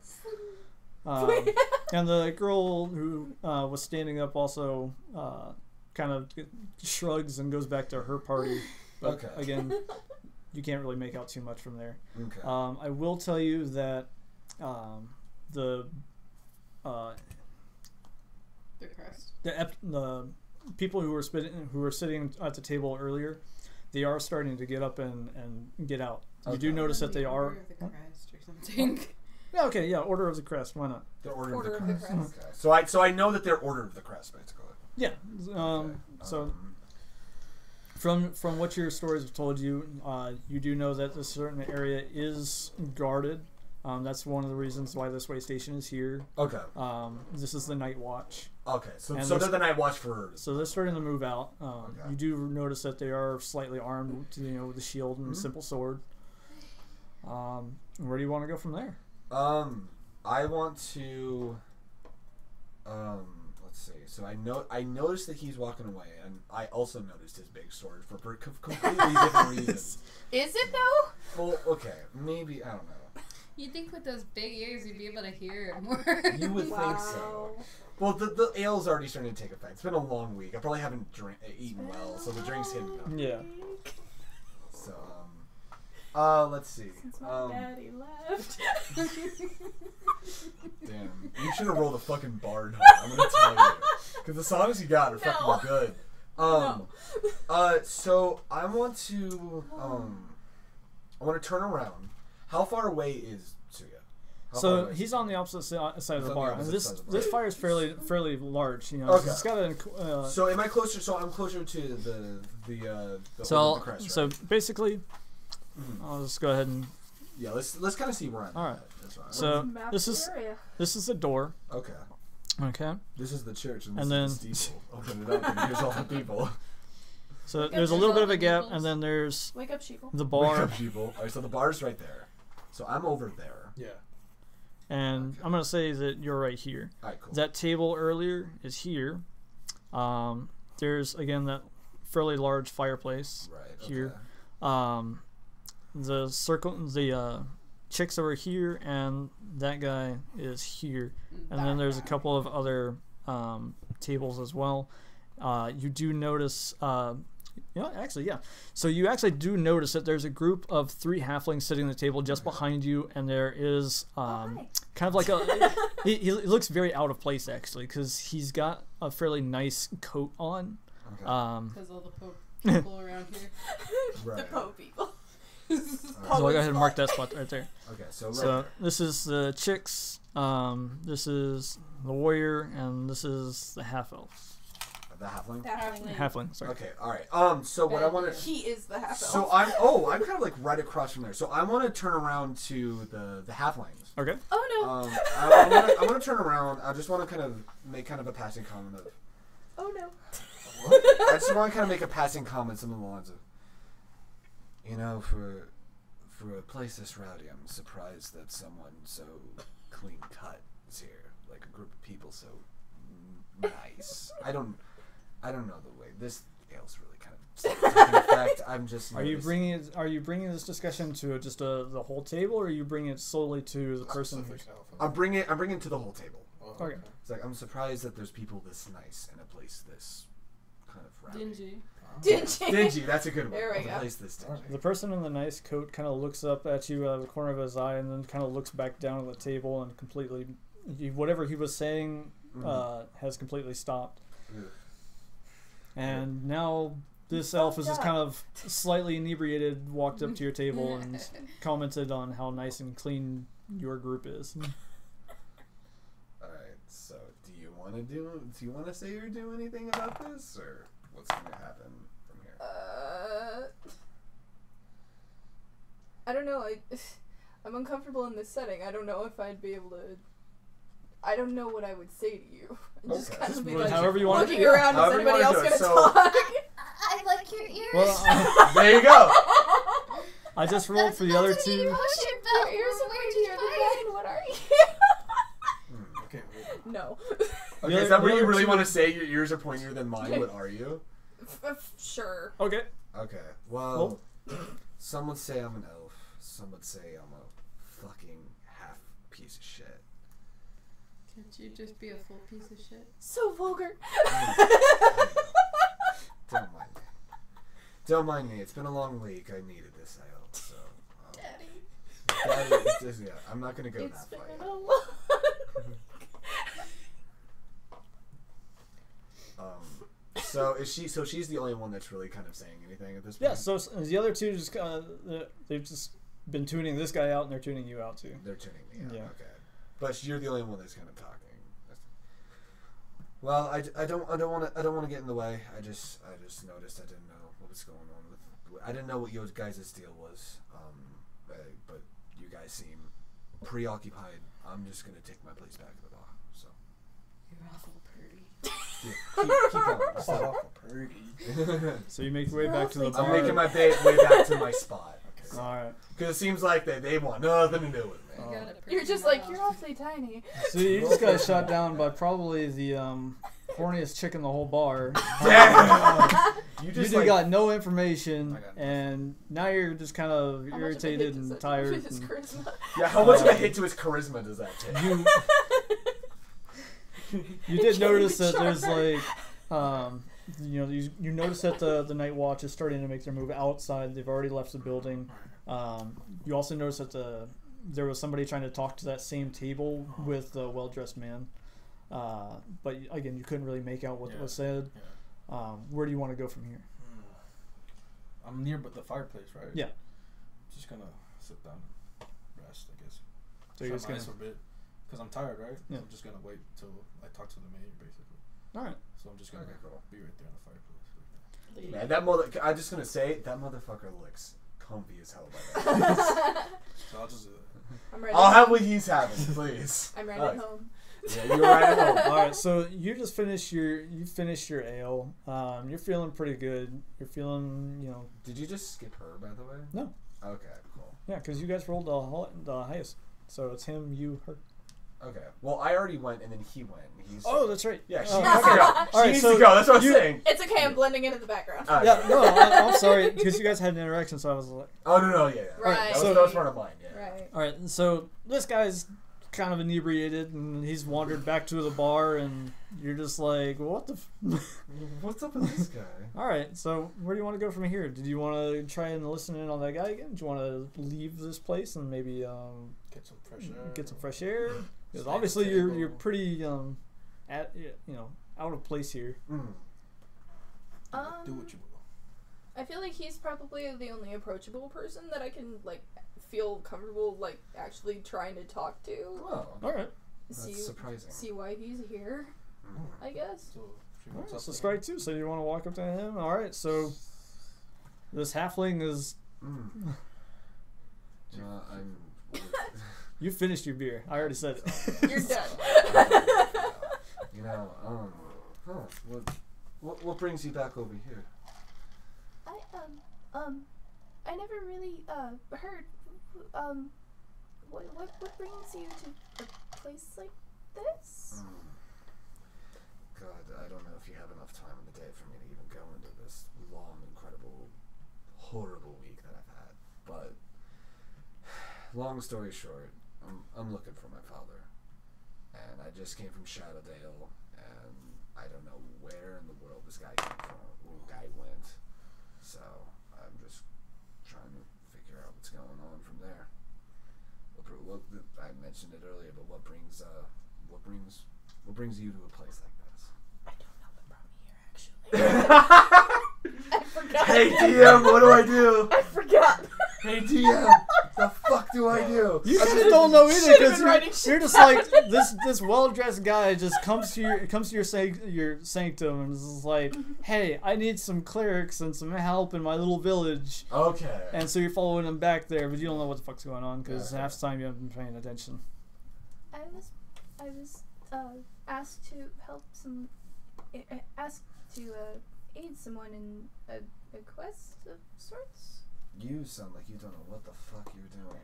Um, [laughs] and the girl who uh, was standing up also uh, kind of shrugs and goes back to her party. But Okay. again, [laughs] you can't really make out too much from there. Okay. Um, I will tell you that um, the uh, the crust. the ep- the people who were spitting, who were sitting at the table earlier, they are starting to get up and, and get out. You do Okay. notice that they are. Order of the crust or something. [laughs] Yeah, okay, yeah. Order of the crest. Why not? the order, Order of of the the crest. Crest. Okay. So I so I know that they're order of the crest basically. Yeah. Um, Okay. so Um, from from what your stories have told you, uh, you do know that this certain area is guarded. Um, that's one of the reasons why this way station is here. Okay. Um, this is the night watch. Okay. So And so they're the night watch for. So they're starting to move out. Um, Okay. You do notice that they are slightly armed, you know, with a shield and Mhm. a simple sword. Um, where do you want to go from there? Um, I want to. Um, let's see. So I know I noticed that he's walking away, and I also noticed his big sword for, for completely different [laughs] reasons. Is it though? Well, okay, maybe I don't know. You'd think with those big ears you'd be able to hear it more. You would think so. Well, the, the ale's already starting to take effect. It's been a long week. I probably haven't drink, eaten well, so the drink's hitting up. Yeah. So, um, uh, let's see. Since my Um, daddy left. [laughs] [laughs] damn, you should have rolled a fucking bard. Home, I'm gonna tell you, because the songs you got are No. fucking good. Um, No. uh, so I want to, um, I want to turn around. How far away is Suya? How So away is he's on the opposite si- side of He's the the bar, and this side of this fire is fairly fairly large. You know, Okay. it's got a. Uh, So am I closer? So I'm closer to the the uh, the, so of the crest, so right? basically, Mhm. I'll just go ahead and yeah. Let's let's kind of see where I'm. All at. That's. So, this is- area. this is the door. okay. Okay. This is the church, and this And is the steeple. [laughs] Open it up, and here's all the people. [laughs] So Look at there's a little bit of a gap, peoples. and then there's Wake up, sheeple. the Wake bar, up, people. All right, so the bar's right there. So I'm over there. Yeah. and I'm gonna say that you're right here. All right, cool. That table earlier is here. Um, there's again that fairly large fireplace. right here. okay. Um, the circle, the uh, chicks over here, and that guy is here. And then there's a couple of other um, tables as well. Uh, you do notice, uh, you know, actually, yeah. So you actually do notice that there's a group of three halflings sitting at the table just behind you, and there is um, hi. kind of like a. [laughs] he, he looks very out of place actually, because he's got a fairly nice coat on. Okay. Um, Because all the po- [laughs] people around here. [laughs] the Right. Poe people. So. I'll go ahead and mark that spot right there. Okay, so right So this is the chicks. Um, this is the warrior, and this is the half elf, the halfling. Halfling. halfling. Sorry. Okay, all right. Um, so what I want year. to. He is the half So I'm oh I'm kind of like right across from there. So I want to turn around to the the halflings. Okay. Oh no. Um, I, I want to I want to turn around. I just want to kind of make kind of a passing comment of. oh no. What? I just [laughs] want to kind of make a passing comment, something along the lines of. You know, for for a place this rowdy, I'm surprised that someone so clean cut is here. Like a group of people so nice. I don't, I don't know the way this ale's really kind of taking effect. I'm just. Are you bringing it, Are you bringing this discussion to just uh the whole table, or are you bringing it solely to the person? Specific alpha. I'm bringing I'm bringing it to the whole table. Oh, Okay. It's like I'm surprised that there's people this nice in a place this kind of rowdy. Dingy. Dingy. [laughs] Dingy. That's a good one. There we A go. place this dingy. The person in the nice coat kind of looks up at you out of the corner of his eye, and then kind of looks back down at the table, and completely, whatever he was saying, Mhm. uh, has completely stopped. Ugh. And now this elf is just kind of slightly inebriated, walked up to your [laughs] table and commented on how nice and clean your group is. [laughs] All right. So, do you want to do? Do you want to say or do anything about this, or what's going to happen from here? Uh, I don't know. I, [laughs] I'm uncomfortable in this setting. I don't know if I'd be able to. I don't know what I would say to you. [laughs] I'm just Okay. kind of be like however you want looking to. around. Is anybody else gonna. So- talk? [laughs] [laughs] I like your ears. Well, I, there you go. I just rolled for the other two. Your ears are Where'd you weird. find What are you? Hmm. Okay, wait. no. Okay, other- is that what you really want to say? Your ears are pointier than mine. What are you? F- f- sure. Okay. Okay. Well, some would say I'm an elf. Some would say I'm a fucking half piece of shit. Can't you just be a full piece of shit? So vulgar. [laughs] Don't mind me. Don't mind me. It's been a long week. I needed this ale, so. Um, Daddy. Daddy, just- yeah, I'm not gonna go it's that been far. a yet. long. [laughs] Um, so is she? So she's the only one that's really kind of saying anything at this point. Yeah. So s- the other two just uh, they've just been tuning this guy out, and they're tuning you out too. they're tuning me out. Yeah. Okay, but you're the only one that's kind of talking. Well, I, I don't I don't want to I don't want to get in the way. I just I just noticed I didn't know what was going on with I didn't know what your guys' deal was. Um, but, but you guys seem preoccupied. I'm just gonna take my place back at the bar. So You're awful pretty. yeah, keep, keep going. [laughs] So, Pretty. So you make your way back to the bar. I'm making my ba- way back to my spot All right. because it seems like they they want nothing to do with me. Oh. You uh, you're just like you're awfully tiny. So you just got shot down by probably the um, [laughs] horniest chick in the whole bar. [laughs] [laughs] Damn! you You just just like, got no information, got and now you're just kind of How much of irritated and tired. and yeah. How much of a hit to his charisma does that take? you you did Can't notice even that there's like um, you know you, you notice that the the night watch is starting to make their move outside. They've already left the building. Um, you also notice that the there was somebody trying to talk to that same table with the well dressed man. Uh, but again, you couldn't really make out what Yeah. was said. Yeah. Um, where do you want to go from here? Hmm. I'm near but the fireplace, right? Yeah. Just gonna sit down and rest, I guess. So you're just gonna for a bit. Because I'm tired, right? Yeah. So I'm just gonna wait till I talk to the mayor, basically. all right. So I'm just gonna Okay, cool. be right there in the fireplace. Like that. Man, that mother. I'm just gonna say that motherfucker looks comfy as hell. By that. [laughs] [laughs] So I'll just. Uh, I'm ready. I'll have what he's having, please. [laughs] I'm ready Alright. home. Yeah, you're right at home. [laughs] All right, so you just finished your you finished your ale. Um, you're feeling pretty good. You're feeling, you know, Did you just skip her, by the way? No. Okay, cool. yeah, because you guys rolled the the highest. So it's him, you, her. Okay. Well, I already went, and then he went. He's. Oh, that's right. yeah. She Oh, needs okay. to go. [laughs] She Alright, needs so to go. That's what I'm you- saying. It's okay. I'm blending in in the background. Alright. Yeah, no, I, I'm [laughs] sorry because you guys had an interaction, so I was like, Oh no no yeah. yeah. Right. That was, So- that was part of mine. Yeah. Right. all right. So this guy's kind of inebriated, and he's wandered back to the bar, and you're just like, what the. F-? [laughs] What's up with this guy? all right, so where do you want to go from here? Did you want to try and listen in on that guy again? Do you want to leave this place and maybe um, get some fresh air. get some fresh air? Because obviously you're you're pretty um, at you know out of place here. Mm. Um, Do what you will. I feel like he's probably the only approachable person that I can like feel comfortable like actually trying to talk to. Oh, All right, that's see surprising. see why he's here. Mm. I guess. So, she right. up So to strike two. So you want to walk up to him? All right. So this halfling is Mm. [laughs] Uh, I'm. [laughs] you finished your beer. I already said it. [laughs] You're done. you know, um, huh, what, what, what brings you back over here? I um um I never really uh heard um what what what brings you to a place like this? Mm. God, I don't know if you have enough time in the day for me to even go into this long, incredible, horrible week that I've had. But [sighs] long story short, I'm I'm looking for my father, and I just came from Shadowdale, and I don't know where in the world this guy came from, or guy went. So I'm just trying to figure out what's going on from there. What, what I mentioned it earlier, but what brings uh what brings what brings you to a place like this? I don't know what brought me here actually. [laughs] [laughs] I forgot. hey DM, what do I do? I forgot. Hey DM, the fuck do I do? You I guys just- don't know either because you're, you're just like this. This well dressed guy just comes to your comes to your sanct- your sanctum and is like, "Hey, I need some clerics and some help in my little village." Okay. And so you're following him back there, but you don't know what the fuck's going on because Okay. half the time you haven't been paying attention. I was I was uh asked to help some uh, asked to uh aid someone in a, a quest of sorts. You sound like you don't know what the fuck you're doing.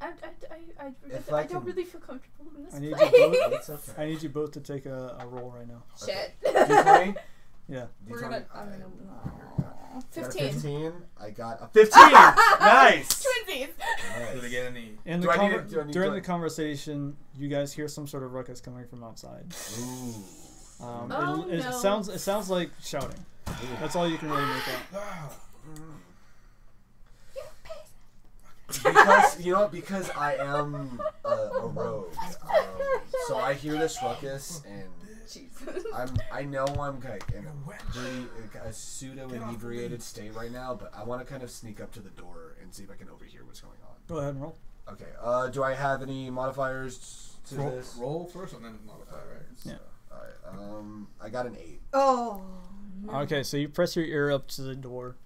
I, I, I, I, I, I I don't really feel comfortable in this I need you both- It's okay. I need you both to take a, a roll right now. Shit. D20? [laughs] Yeah. We're gonna. I'm gonna. Got a 15. 15. I got a 15. [laughs] nice. [laughs] Twinsies. Do they get any? In the I need conver- to- do I need during the conversation, you guys hear some sort of ruckus coming from outside. Ooh. Um, Oh, it, it no. sounds it sounds like shouting. That's all you can really make out. [sighs] because you know what? Because I am a, a rogue, um, so I hear this ruckus and Jesus. I'm I know I'm like in a pretty like, a pseudo inebriated state right now, but I want to kind of sneak up to the door and see if I can overhear what's going on. Go ahead and roll. Okay. Uh, do I have any modifiers to roll, this? roll first and then modify, right? So, Yeah. I. Um, I got an eight. Oh. no. Okay, so you press your ear up to the door.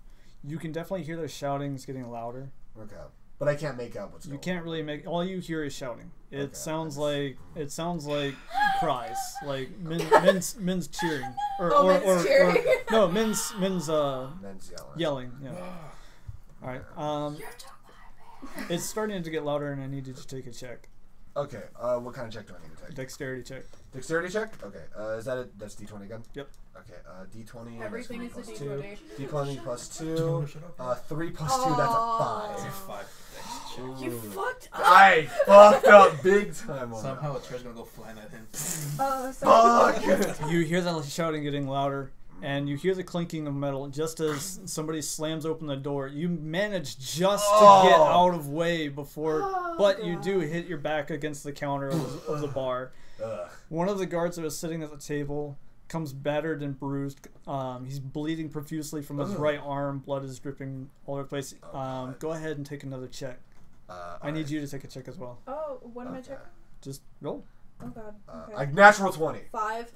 You can definitely hear the shoutings getting louder. Okay, but I can't make out what's going on. You going. can't really make. All you hear is shouting. It Okay, sounds that's- like it sounds like [gasps] cries, like [laughs] men, men's men's cheering, or Oh, or, men's or, or cheering. [laughs] no men's men's uh on. Men's yelling. yelling. Yeah. [gasps] All right. Um, it's starting to get louder, and I need you to take a check, Okay. Uh, what kind of check do I need to take? dexterity check. Dexterity check. Okay. Uh, is that it? That's D twenty again. Yep. Okay. Uh, D twenty. Everything is a plus D20. two. D twenty plus two. Oh, up. Uh, three plus two. That's a Aw. It's a five. five. [gasps] You fucked up. I fucked up big time on Somehow a that. chair's gonna go flying at him. Oh, sorry. [laughs] Fuck. [laughs] You hear the shouting getting louder, and you hear the clinking of metal just as [laughs] somebody slams open the door. You manage just to get Oh. out of way before, Oh, but you do hit your back against the counter of the, of the [sighs] bar. Ugh. One of the guards that was sitting at the table comes battered and bruised. Um, he's bleeding profusely from his Ugh. right arm. Blood is dripping all over the place. Oh, Um, God. go ahead and take another check. Uh, I need you to take a check as well. Oh, what am I Okay. checking? Just roll. Oh god. Uh, Okay. I natural twenty. Five.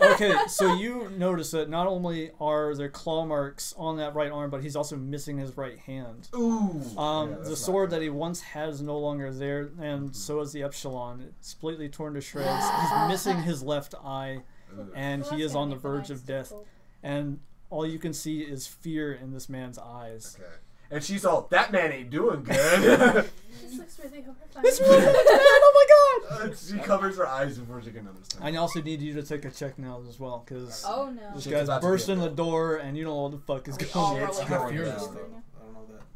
Okay, so [laughs] you notice that not only are there claw marks on that right arm, but he's also missing his right hand. Ooh. Um, Yeah, the sword that he once had is no longer there, and so is the epsilon. It's completely torn to shreds. [gasps] He's missing his left eye, Ugh. And he is on the verge of death. And all you can see is fear in this man's eyes. Okay. And she's all, that man ain't doing good. [laughs] [laughs] This looks really horrifying. It's really bad! Oh my god! [laughs] Uh, she covers her eyes before she can understand. I also need you to take a check now as well, because Oh no. this Shit's guy's about to burst get in the door, and you don't know what the fuck is going on. roll Shit's like going fear down. this down.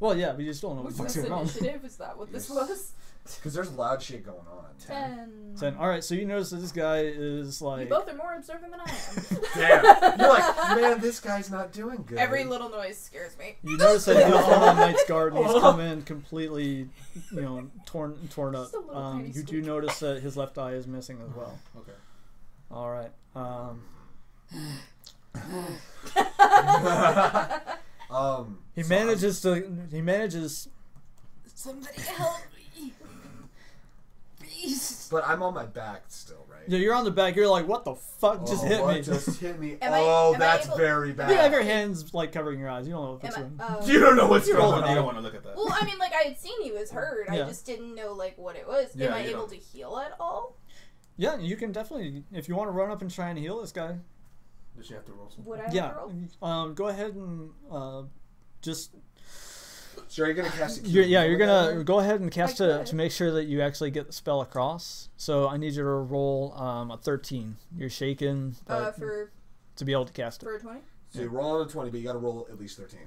Well, yeah, but you just don't know what What's the fuck's this going on. initiative? Is that what this was? [laughs] Because there's loud shit going on. Ten. Then, all right, so you notice that this guy is You like, both are more observant than I am. [laughs] Damn. You're like, man, this guy's not doing good. Every little noise scares me. you notice that he's [laughs] on Knight's Guard and he's come in completely, you know, torn torn up. Just a Um, tiny you do notice that his left eye is missing as well. [sighs] Okay. All right. Um, um, he so manages to he manages Somebody help me. Please. But I'm on my back still, right? Yeah, you're on the back. You're like, what the fuck just Oh, hit what me? Just hit me. Am oh, I that's able- very bad. you have your hands like covering your eyes. You don't know what's going I, on. oh. You don't know what's going older I don't want to look at that. Well, I mean, like I had seen he was hurt. Yeah. I just didn't know like what it was. Yeah, Am I able don't- to heal at all? Yeah, you can definitely if you want to run up and try and heal this guy. Does she have to roll something? Would I have Yeah. to roll? Um, go ahead and uh, just So are you're gonna cast a You're, yeah, you're gonna then? go ahead and cast I to, could. to make sure that you actually get the spell across. So I need you to roll um, a 13. You're shaken but Uh, for to be able to cast it. for a twenty. So you roll on a twenty, but you gotta roll at least thirteen.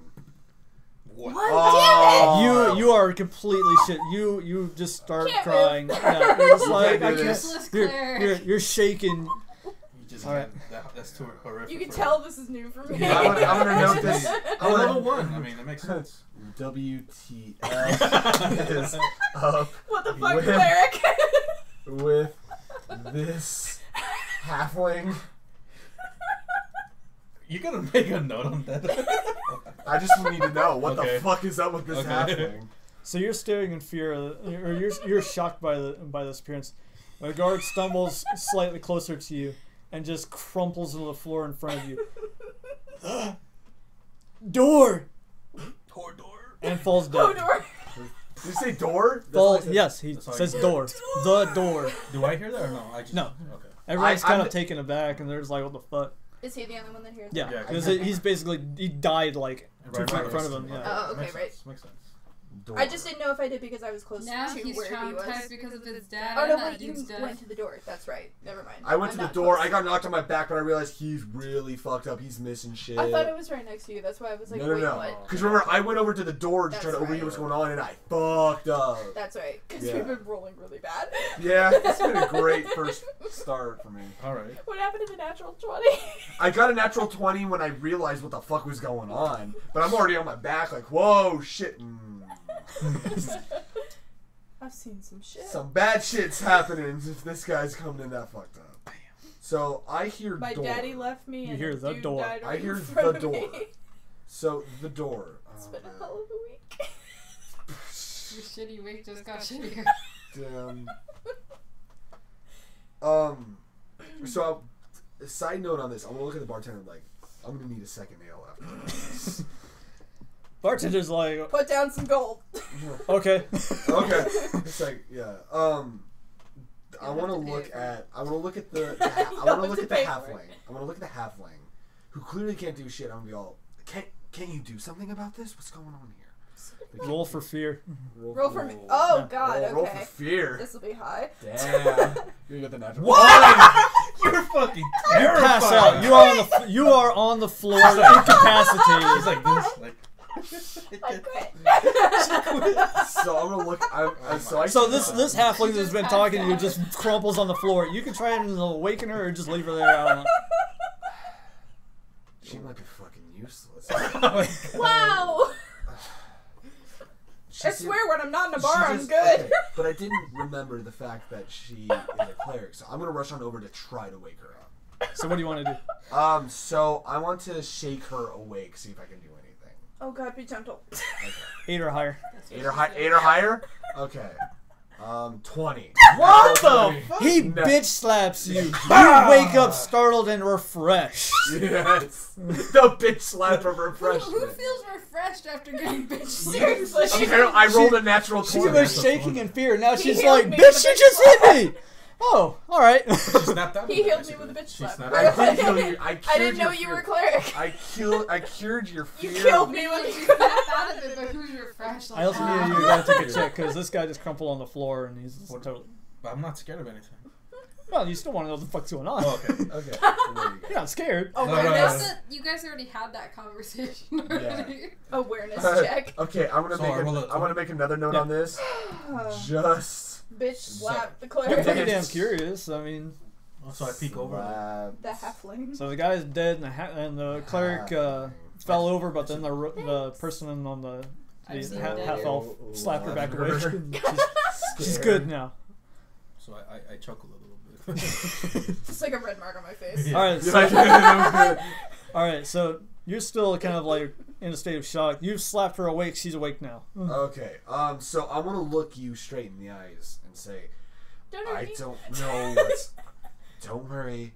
What? Oh. You you are completely shit. You you just start Can't crying. Yeah, [laughs] you're just like I can't. Useless You're, cleric. you're, you're shaking. You just All right. can't- that, that's too horrific. You can for tell this is new for me. I'm gonna, I'm gonna note this. I'm Oh, level one. I mean, that makes [laughs] sense. WTF [laughs] is up what the fuck, With- cleric? with this halfling. You gonna make a note on that? I just need to know what Okay. the fuck is up with this Okay. halfling. So you're staring in fear, or you're you're shocked by the by this appearance. The guard stumbles slightly closer to you and just crumples into the floor in front of you. [gasps] Door Door, door. and falls [laughs] dead. oh, door. Did you say door? That's Fall, what yes, he says you- door. The door. Do I hear that or no? I just, No. Okay. Everyone's I- kind I'm- of taken aback, and they're just like, "What the fuck?" Is he the only one that hears? Yeah, Yeah, because I- he's basically he died like two Right, feet right, in front of him. Yeah. Oh, okay, makes right. Sense, makes sense. Door. I just didn't know if I did because I was close Now to he's where he was. traumatized because of his dad. Oh no, that wait, you dude's death. went to the door. That's right. Never mind. I went I'm to the door. close. I got knocked on my back, but I realized he's really fucked up. He's missing shit. I thought it was right next to you. That's why I was like, no, no, wait, no. Because remember, I went over to the door to try That's to overhear right. what's going on, and I fucked up. That's right. Because Yeah. we've been rolling really bad. Yeah, [laughs] it's been a great first start for me. All right. What happened to the natural twenty? [laughs] I got a natural 20 when I realized what the fuck was going on, but I'm already on my back, like, whoa, shit. Mm. [laughs] I've seen some shit. Some bad shit's happening if this guy's coming in that fucked up. So I hear My door. daddy left me. You and hear the dude door. died I hear in front the door. Me. So the door. [laughs] It's been a Oh, hell of a week. [laughs] Your shitty week just got shittier. Damn. Um. So side note on this, I'm gonna look at the bartender like, I'm gonna need a second ale after this. Bartender's like, Put down some gold. [laughs] okay. okay. [laughs] It's like, yeah. Um, I want to have to pay look at. I want to look at the. [laughs] the ha- I want to look at the pay for halfling. I want to look at the halfling, who clearly can't do shit. I'm gonna be all. Can Can you do something about this? What's going on here? Roll for fear. Roll for me. Oh Yeah. god, roll, roll for fear. This will be high. Damn. you get the natural. What? You're fucking You pass out. You are on the f- you are on the floor, incapacitated. He's like this, like. [laughs] I quit. [laughs] [laughs] So I'm gonna look. I'm, I, so I. So this this halfling that's just been talking to you just crumples on the floor. You can try and awaken her or just leave her there. I don't know. She might be fucking useless. Oh my God. wow! She I seemed- swear when I'm not in a she bar, I'm just- good. okay, but I didn't remember the fact that she is a cleric, so I'm gonna rush on over to try to wake her up. So what do you want to do? Um, so I want to shake her awake, see if I can do anything. Oh god, be gentle. Okay. Eight or higher. Eight or high, eight or higher. Okay. Um, twenty. [laughs] What the fuck? He No. bitch slaps you. [laughs] You wake up startled and refreshed. Yes. [laughs] The bitch slap of Who, refreshment. who feels refreshed after getting bitch slapped? Seriously. Apparently, I rolled a natural She was shaking in fear. Now He she's healed like, "Bitch, with you just hit me." Oh, all right. She snapped out. [laughs] He of it, healed me with a basically. bitch She slap. snapped [laughs] I out. did heal you. I, I cured didn't know your you were a cleric. I killed. I cured your You killed me Like, with you you. snap out of it, but who's refreshed? Like, I also need you to take [laughs] a check because this guy just crumpled on the floor and he's just What? totally. But I'm not scared of anything. Well, you still want to know what the fuck's going on. Oh, okay. Okay. There you go. You're not scared. Oh, No, no, no, no. you guys already had that conversation already. Awareness Uh, check. Okay, I'm gonna So make. I A, roll a I'm gonna make another note on this. [sighs] Just Bitch slap the You're cleric. pretty damn [laughs] curious. I mean, Oh, so I peek over. slap. The halfling. so the guy's dead and the ha- and the cleric uh, fell over, but then the ro- the person on the, the ha- half elf slapped her back away. She's, [laughs] [laughs] she's good now. So I, I, I chuckle a little bit. Just like a red mark on my face. Yeah. All right, so, That was good. all right. So you're still kind of like in a state of shock. You've slapped her awake. She's awake now. Okay, um, so I want to look you straight in the eyes and say, Don't I hurt me. don't [laughs] know what's. [laughs] don't worry,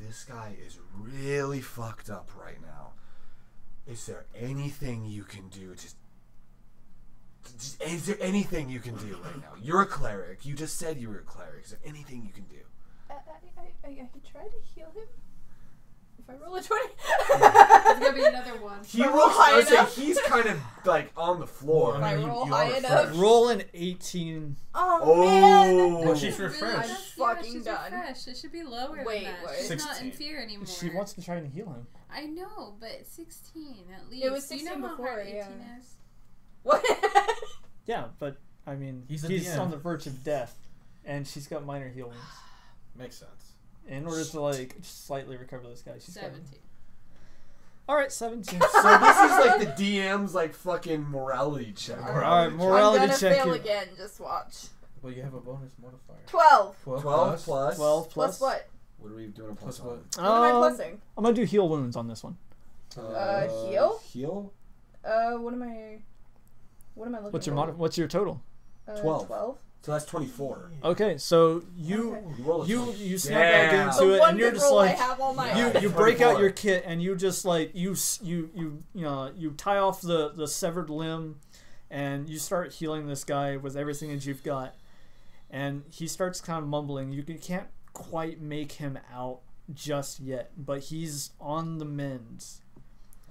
this guy is really fucked up right now. Is there anything you can do to? just- Is there anything you can do right now? You're a cleric. You just said you were a cleric. Is there anything you can do? I, I, I, I could try to heal him. If I roll a 20. There's gonna be another one. He I roll looks. high I would say enough. he's kind of like on the floor. Well, I mean, you- roll you high are enough. fresh. Roll an 18. Oh, Oh. man! Well, she's Really? refreshed. That's- fucking she's done. refreshed. It should be lower Wait, than that. wait. She's not in 16. fear anymore. She wants to try and heal him. I know, but 16 at least. It was Do you know 16 how before, hard 18 yeah. is? What? [laughs] Yeah, but I mean, He's he's, a DM. on the verge of death, and she's got minor healings. [sighs] Makes sense. In order to like slightly recover this guy, she's got. 17. All right, 17. [laughs] So this is like the DM's like fucking morality check. All right, I'm morality gonna check fail you. again, just watch. Well, you have a bonus modifier. 12. 12, 12 plus. plus. 12 Plus plus. what? What are we doing? A plus, Plus one? what? What am I Um, plussing? I'm gonna do heal wounds on this one. Uh, heal? Heal. Uh, what am I. What am I looking What's your mod- What's your total? Uh, 12. 12? So that's twenty-four. Okay, so you Okay. You you 20. you snap back Damn. into The it, and you're just like. have all night. You, you break out your kit and you just like you you you you know you tie off the the severed limb and you start healing this guy with everything that you've got and he starts kind of mumbling you can- can't quite make him out just yet but he's on the mend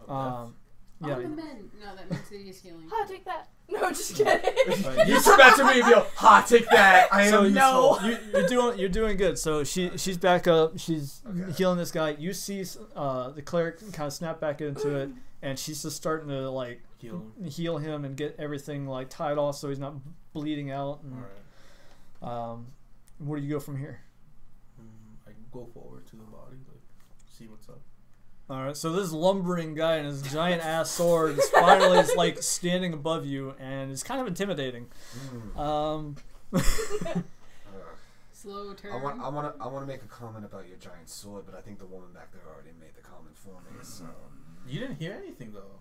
Oh, um On yeah the men. No, that means that he's healing. Ha, take that. [laughs] No, just kidding. [laughs] Right. [laughs] You come back to me and go, ha, take that. I am so useful. you, you're doing you're doing good. So she she's back up. She's Okay. healing this guy. You see uh, the cleric kind of snap back into it, [clears throat] and she's just starting to like Heal. heal him and get everything like tied off so he's not bleeding out. And, Alright. um, where do you go from here? Mm, I go forward to the body, like, see what's up. All right, so this lumbering guy and his giant ass sword is finally is like standing above you, and it's kind of intimidating. Mm. Um, [laughs] Slow turn. I want, I want to, I want to make a comment about your giant sword, but I think the woman back there already made the comment for me. So You didn't hear anything though.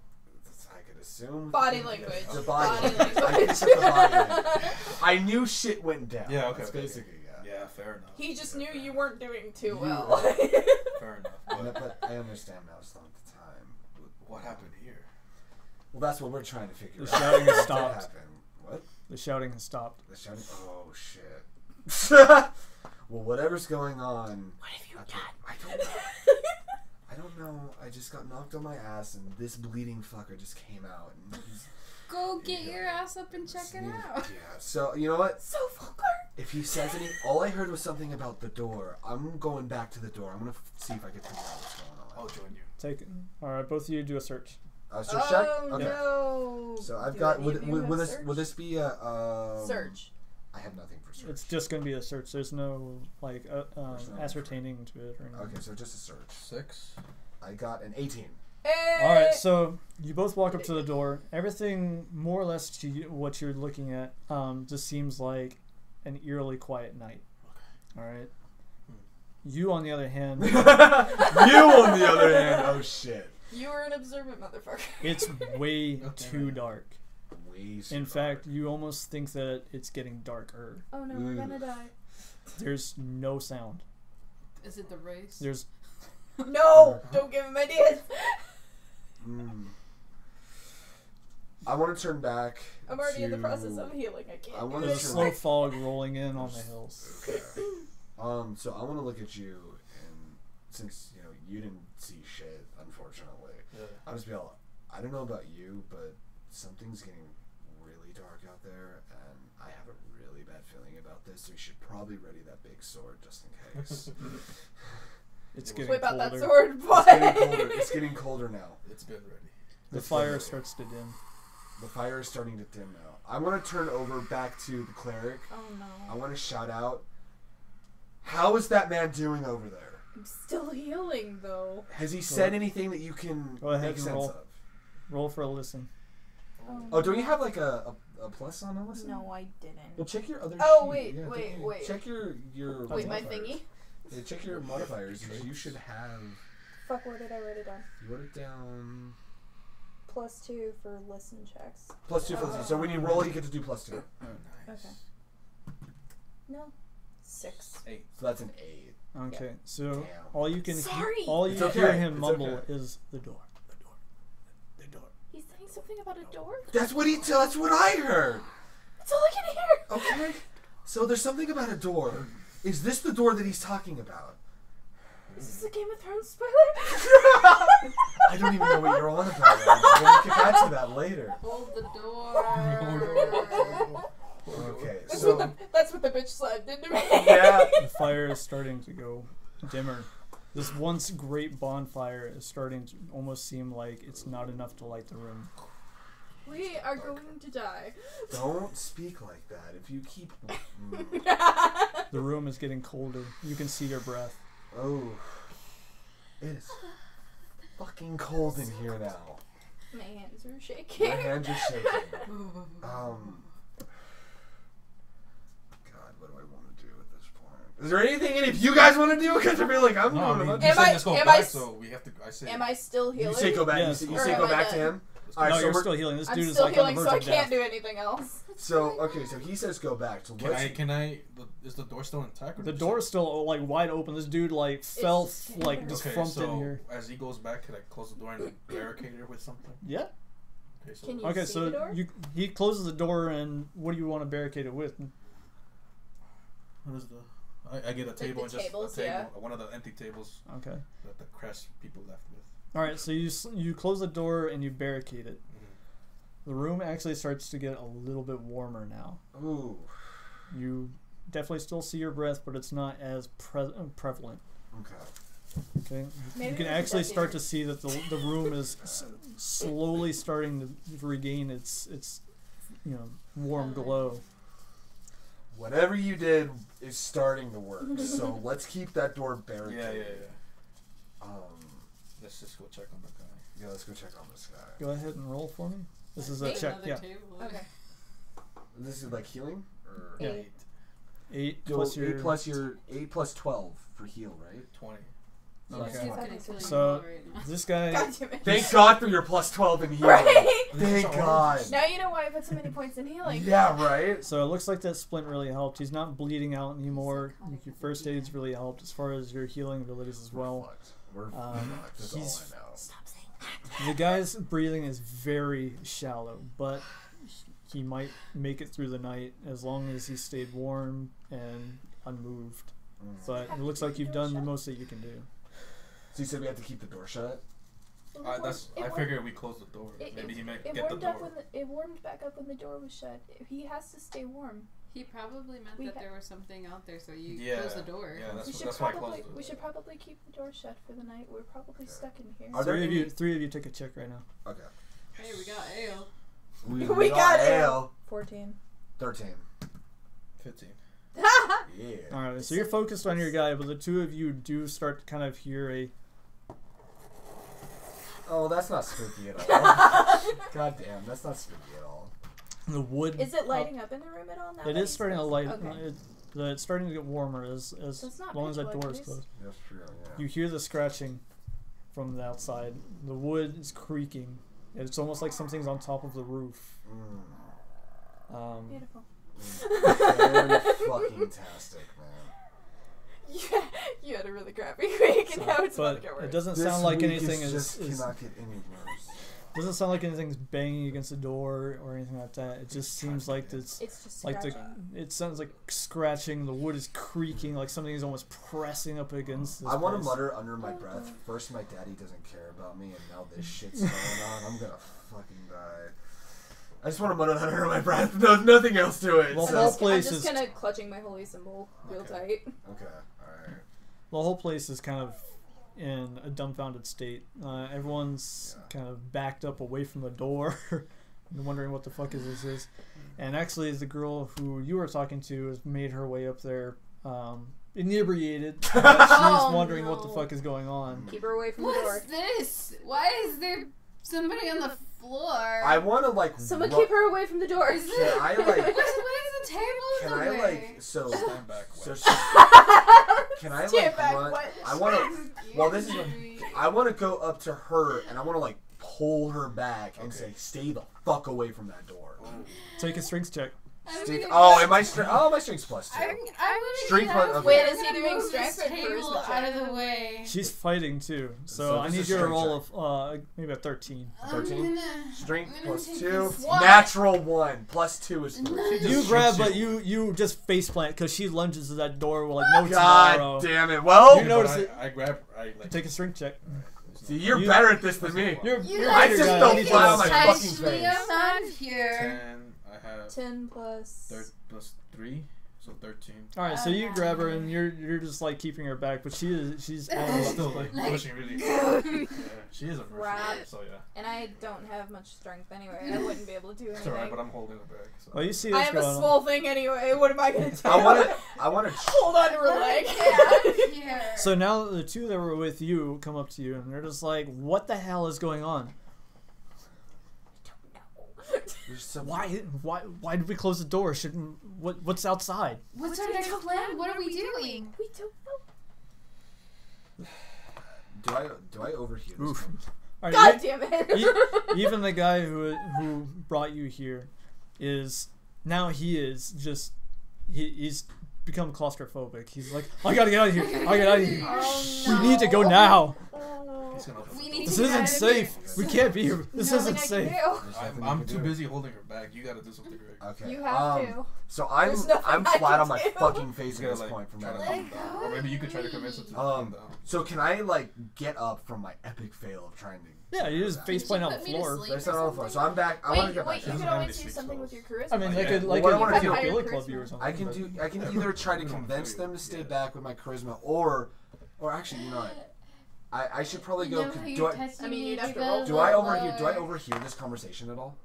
I could assume. Body language. The body, Body language. I language. picked up the body [laughs] language. I knew shit went down. Yeah, okay, That's basically yeah. Yeah, Yeah, fair enough. He just knew you weren't doing too You- well. [laughs] Fair enough. Yeah, But but I understand now. It's not the time. what happened here? Well, that's what we're trying to figure out. The out. shouting has What stopped. happened? What? The shouting has stopped. The shouting? Oh shit. [laughs] well, whatever's going on. what have you I done? don't- I don't know. [laughs] I don't know. I just got knocked on my ass, and this bleeding fucker just came out. And he's, Go get your ass up and check it out. Yeah. So you know what? so vulgar. If he says any, all I heard was something about the door. I'm going back to the door. I'm gonna f- see if I can figure out what's going on. I'll join you. Take it. All right, both of you do a search. Uh, search check. oh Okay. no. So I've Do got. any Would, would, will this search? will this be a um, search? I have nothing for search. It's just going to be a search. There's no like uh, um, There's no- ascertaining to it or anything. Okay, so just a search. Six. I got an 18. Hey! All right, so you both walk up to the door. Everything more or less to you, what you're looking at um, just seems like an eerily quiet night. All right. You, on the other hand, [laughs] you, on the other hand, oh shit. you were an observant motherfucker. [laughs] it's way Okay. too dark. Way In fact, you almost think that it's getting darker. Oh no, we're gonna die. There's no sound. Is it the race? There's [laughs] no, don't give him ideas. Mm. I want to turn back. I'm already in the process of healing. I can't. I wanna there's a this. turn- slow fog rolling in on the hills. Okay. [laughs] Um, so I want to look at you, and since you know you didn't see shit, unfortunately, Yeah. I'll just be all. I don't know about you, but something's getting really dark out there, and I have a really bad feeling about this. So you should probably ready that big sword just in case. [laughs] [laughs] It's Whip getting Whip out colder. that sword, boy. it's getting colder. It's [laughs] getting colder now. It's been ready. The It's fire getting- starts to dim. The fire is starting to dim now. I want to turn over back to the cleric. Oh no. I want to shout out. How is that man doing over there? I'm still healing though. Has he said anything that you can Go ahead make and sense roll. of? Roll for a listen. Oh, don't you have like a, a, a plus on a listen? No, I didn't. Well, check your other. Oh, sheet. wait, Yeah, wait, wait. Check your your. Wait, my modifiers. thingy. Yeah, check your modifiers. You- You should have. Fuck, where did I write it down? You wrote it down. Plus two for listen checks. Plus two for listen. So when you roll, you get to do plus two. Oh, Nice. Okay. No. Six. Eight. So that's an eight. Okay, so Damn. all you can Sorry. all you okay, hear him it's mumble okay. is the door, the door, the door. He's saying something about a door? That's what he. That's what I heard. That's all I can hear. Okay. So there's something about a door. Is this the door that he's talking about? Is this a Game of Thrones spoiler? [laughs] I don't even know what you're on about. We'll get back to that later. Hold the door. [laughs] Okay. That's, So what the, that's what the bitch slapped into me. yeah. [laughs] The fire is starting to go dimmer. This once great bonfire is starting to almost seem like it's not enough to light the room. We are going to die. Don't speak like that. If you keep. Mm. [laughs] [laughs] The room is getting colder. You can see your breath. Oh. It is fucking cold in here now. My hands are shaking. My hands are shaking. [laughs] Um. God, what do I want to do at this point? Is there anything any of you guys want to do? Because I feel like I'm No, I doing mean, a bunch. you Am said I- let's go am back, I s- so we have to. I say. Am I still healing? You say go back. Yes. You say, you say go I back to him. Let's All go right, no, so you're we're- still healing. This I'm dude is still like on the healing, verge so I of can't do anything else. [laughs] So okay, so he says go back. So Can let's. I? Can I? The, is the door still intact? Or The did door is still like wide open. This dude like fell just f- like getting just Okay, frumped so in here. as he goes back, can I close the door and barricade her with something? Yeah. Okay, so Can you Okay, see so the door? you he closes the door and what do you want to barricade it with? what is the? I, I get a table the and just tables, a table, yeah. one of the empty tables Okay. that the crash people left with. All right, so you you close the door and you barricade it. Mhm. The room actually starts to get a little bit warmer now. Ooh. You definitely still see your breath, but it's not as pre- prevalent. Okay. Okay, Maybe you can actually get start to see that the, the room is s- slowly starting to regain its its you know warm glow. Whatever you did is starting to work. so [laughs] let's keep that door barricaded. Yeah, yeah, yeah. Um. Let's just go check on the guy. Yeah, let's go check on this guy. Go ahead and roll for me. This is a Make check. Yeah, table. Okay. This is like healing, or Yeah. Eight. eight You'll- plus your eight plus your eight plus twelve for heal, right? Twenty. Okay. She's gonna kill you So- now. This guy, God damn it. Thank God for your plus 12 in healing. Right? [laughs] Thank God. Now you know why I put so many points in healing. Yeah, right? so it looks like that splint really helped. He's not bleeding out anymore. Your first aid's really helped as far as your healing abilities as well. We're fucked. We're Um. That's he's- all I know. The guy's breathing is very shallow, but he might make it through the night as long as he stayed warm and unmoved. Mm. But it looks like you've done the most that you can do. So you said we have to keep the door shut? Uh, that's. I figured we close the door. It- Maybe he might get the warmed up door. when the, it warmed back up when the door was shut. He has to stay warm. He probably meant We that ha- there was something out there, so you Yeah. close the door. Yeah, that's we wh- should that's why I probably closed it. we should probably keep the door shut for the night. We're probably Okay. stuck in here. Are there Three of you, three of you take a check right now. Okay. Hey, we got ale. We, [laughs] We got ale. Fourteen. 13. Fifteen. [laughs] Yeah. All right, so you're focused on your guy, but the two of you do start to kind of hear a. Oh, that's not spooky at all. [laughs] God damn, that's not spooky at all. The wood. Is it lighting up in the room at all now? It is that is he's starting to light. Okay. It, the- it's starting to get warmer as as So long as that door is closed. That's true, yeah. You hear the scratching from the outside. The wood is creaking. It's almost like something's on top of the roof. Mm. Um, Beautiful. Very [laughs] fucking tastic, man. Yeah, you had a really crappy week, and so- now it's about but to get worse. it doesn't This sound like week anything is, just is cannot get any worse. Doesn't sound like anything's banging against the door or anything like that. It just seems like it's It's just like the it sounds like scratching. The wood is creaking, like something is almost pressing up against. This I want to mutter under my oh, breath. First, my daddy doesn't care about me, and now this shit's going on. I'm gonna fucking die. I just want to mutter that under my breath. No, nothing else to it. Well, I'm so- whole just, I'm just is- kind of clutching my holy symbol real Okay. tight. okay, alright. The whole place is kind of in a dumbfounded state. Uh, everyone's Yeah. kind of backed up away from the door, [laughs] wondering what the fuck is this is. And actually, the girl who you were talking to has made her way up there, um, inebriated. [laughs] but she's Oh, wondering what the fuck is going on. Keep her away from the door. What's this? Why is there somebody on the floor? I want to like. Someone ru- keep her away from the door. Is Can it- I, like- [laughs] What is, what is the table Can in the I way? like so? Stand back. So Wes. she, can I like run? what? I want to. Well, this is. I want to go up to her and I want to like pull her back and Okay. say, "Stay the fuck away from that door." Take a strength check. I'm Stay- gonna oh, get- am I strength? Oh, my strength's plus two. I'm, I'm Strength get out plus- of Wait, here. is I'm he doing strength this or table charisma out of the way. She's fighting too, so, So I need is you to roll of uh, maybe a thirteen. I'm 13? Strength I'm gonna plus take two. Natural one. Plus two is three. No. She You grab, but you you just face plant because she lunges to that door with like no God tomorrow. damn it. Well, You Okay, notice but it- I, I grab. I like. Take a strength check. see, you're You- better at this than me. You're, You you're I guys just don't I need fly you on to- my touch fucking me, face. I'm not here. Ten. I have Ten plus. thir- plus three, so thirteen. All right, so you oh, grab her and you're you're just like keeping her back, but she is she's [laughs] all still to like pushing really. [laughs] yeah, she is a virgin, Crap. so yeah. And I don't have much strength anyway. I wouldn't be able to do It's alright, but I'm holding her back. So. Well, you see I this am a going on. small thing anyway. What am I gonna [laughs] do? I want to. I want to. hold on to her leg. Here. So now the two that were with you come up to you and they're just like, "What the hell is going on? There's some. Why why why did we close the door? Shouldn't what what's outside?" What's our next plan? What are we doing? We don't know. Do I? Do I overhear this? Oof. one? God right, damn it. e- [laughs] even the guy who who brought you here is now he is just he, he's become claustrophobic. He's like, I gotta get out of here. I gotta get out of here. Oh, We need to go now. He's gonna We need This to isn't safe. here. We can't be here. This Nothing isn't I safe. can do. I'm, I'm too do. busy holding her back. You gotta do something, Greg. Okay. You have um, to. So I'm There's nothing I'm I flat can on my do. fucking face You at gotta this like point from try that. to Let calm down, or maybe you could try to convince him to Um, down. So can I like get up from my epic fail of trying to? Yeah, you just face plant on the Put me to floor. sleep. There's not on the floor. So I'm back. I want to Wait, get wait, back. you She can doesn't always do something with clothes. your charisma. I mean, they yeah. could Well, like what I a, wanna like do- a billy club charisma. you or something. I can but- do. I can either try to convince them to stay back with my charisma, or, or actually, you know, what? I I should probably You go. know Do I touching I mean, me, you'd have to roll. do I overhear? Do I overhear this conversation at all?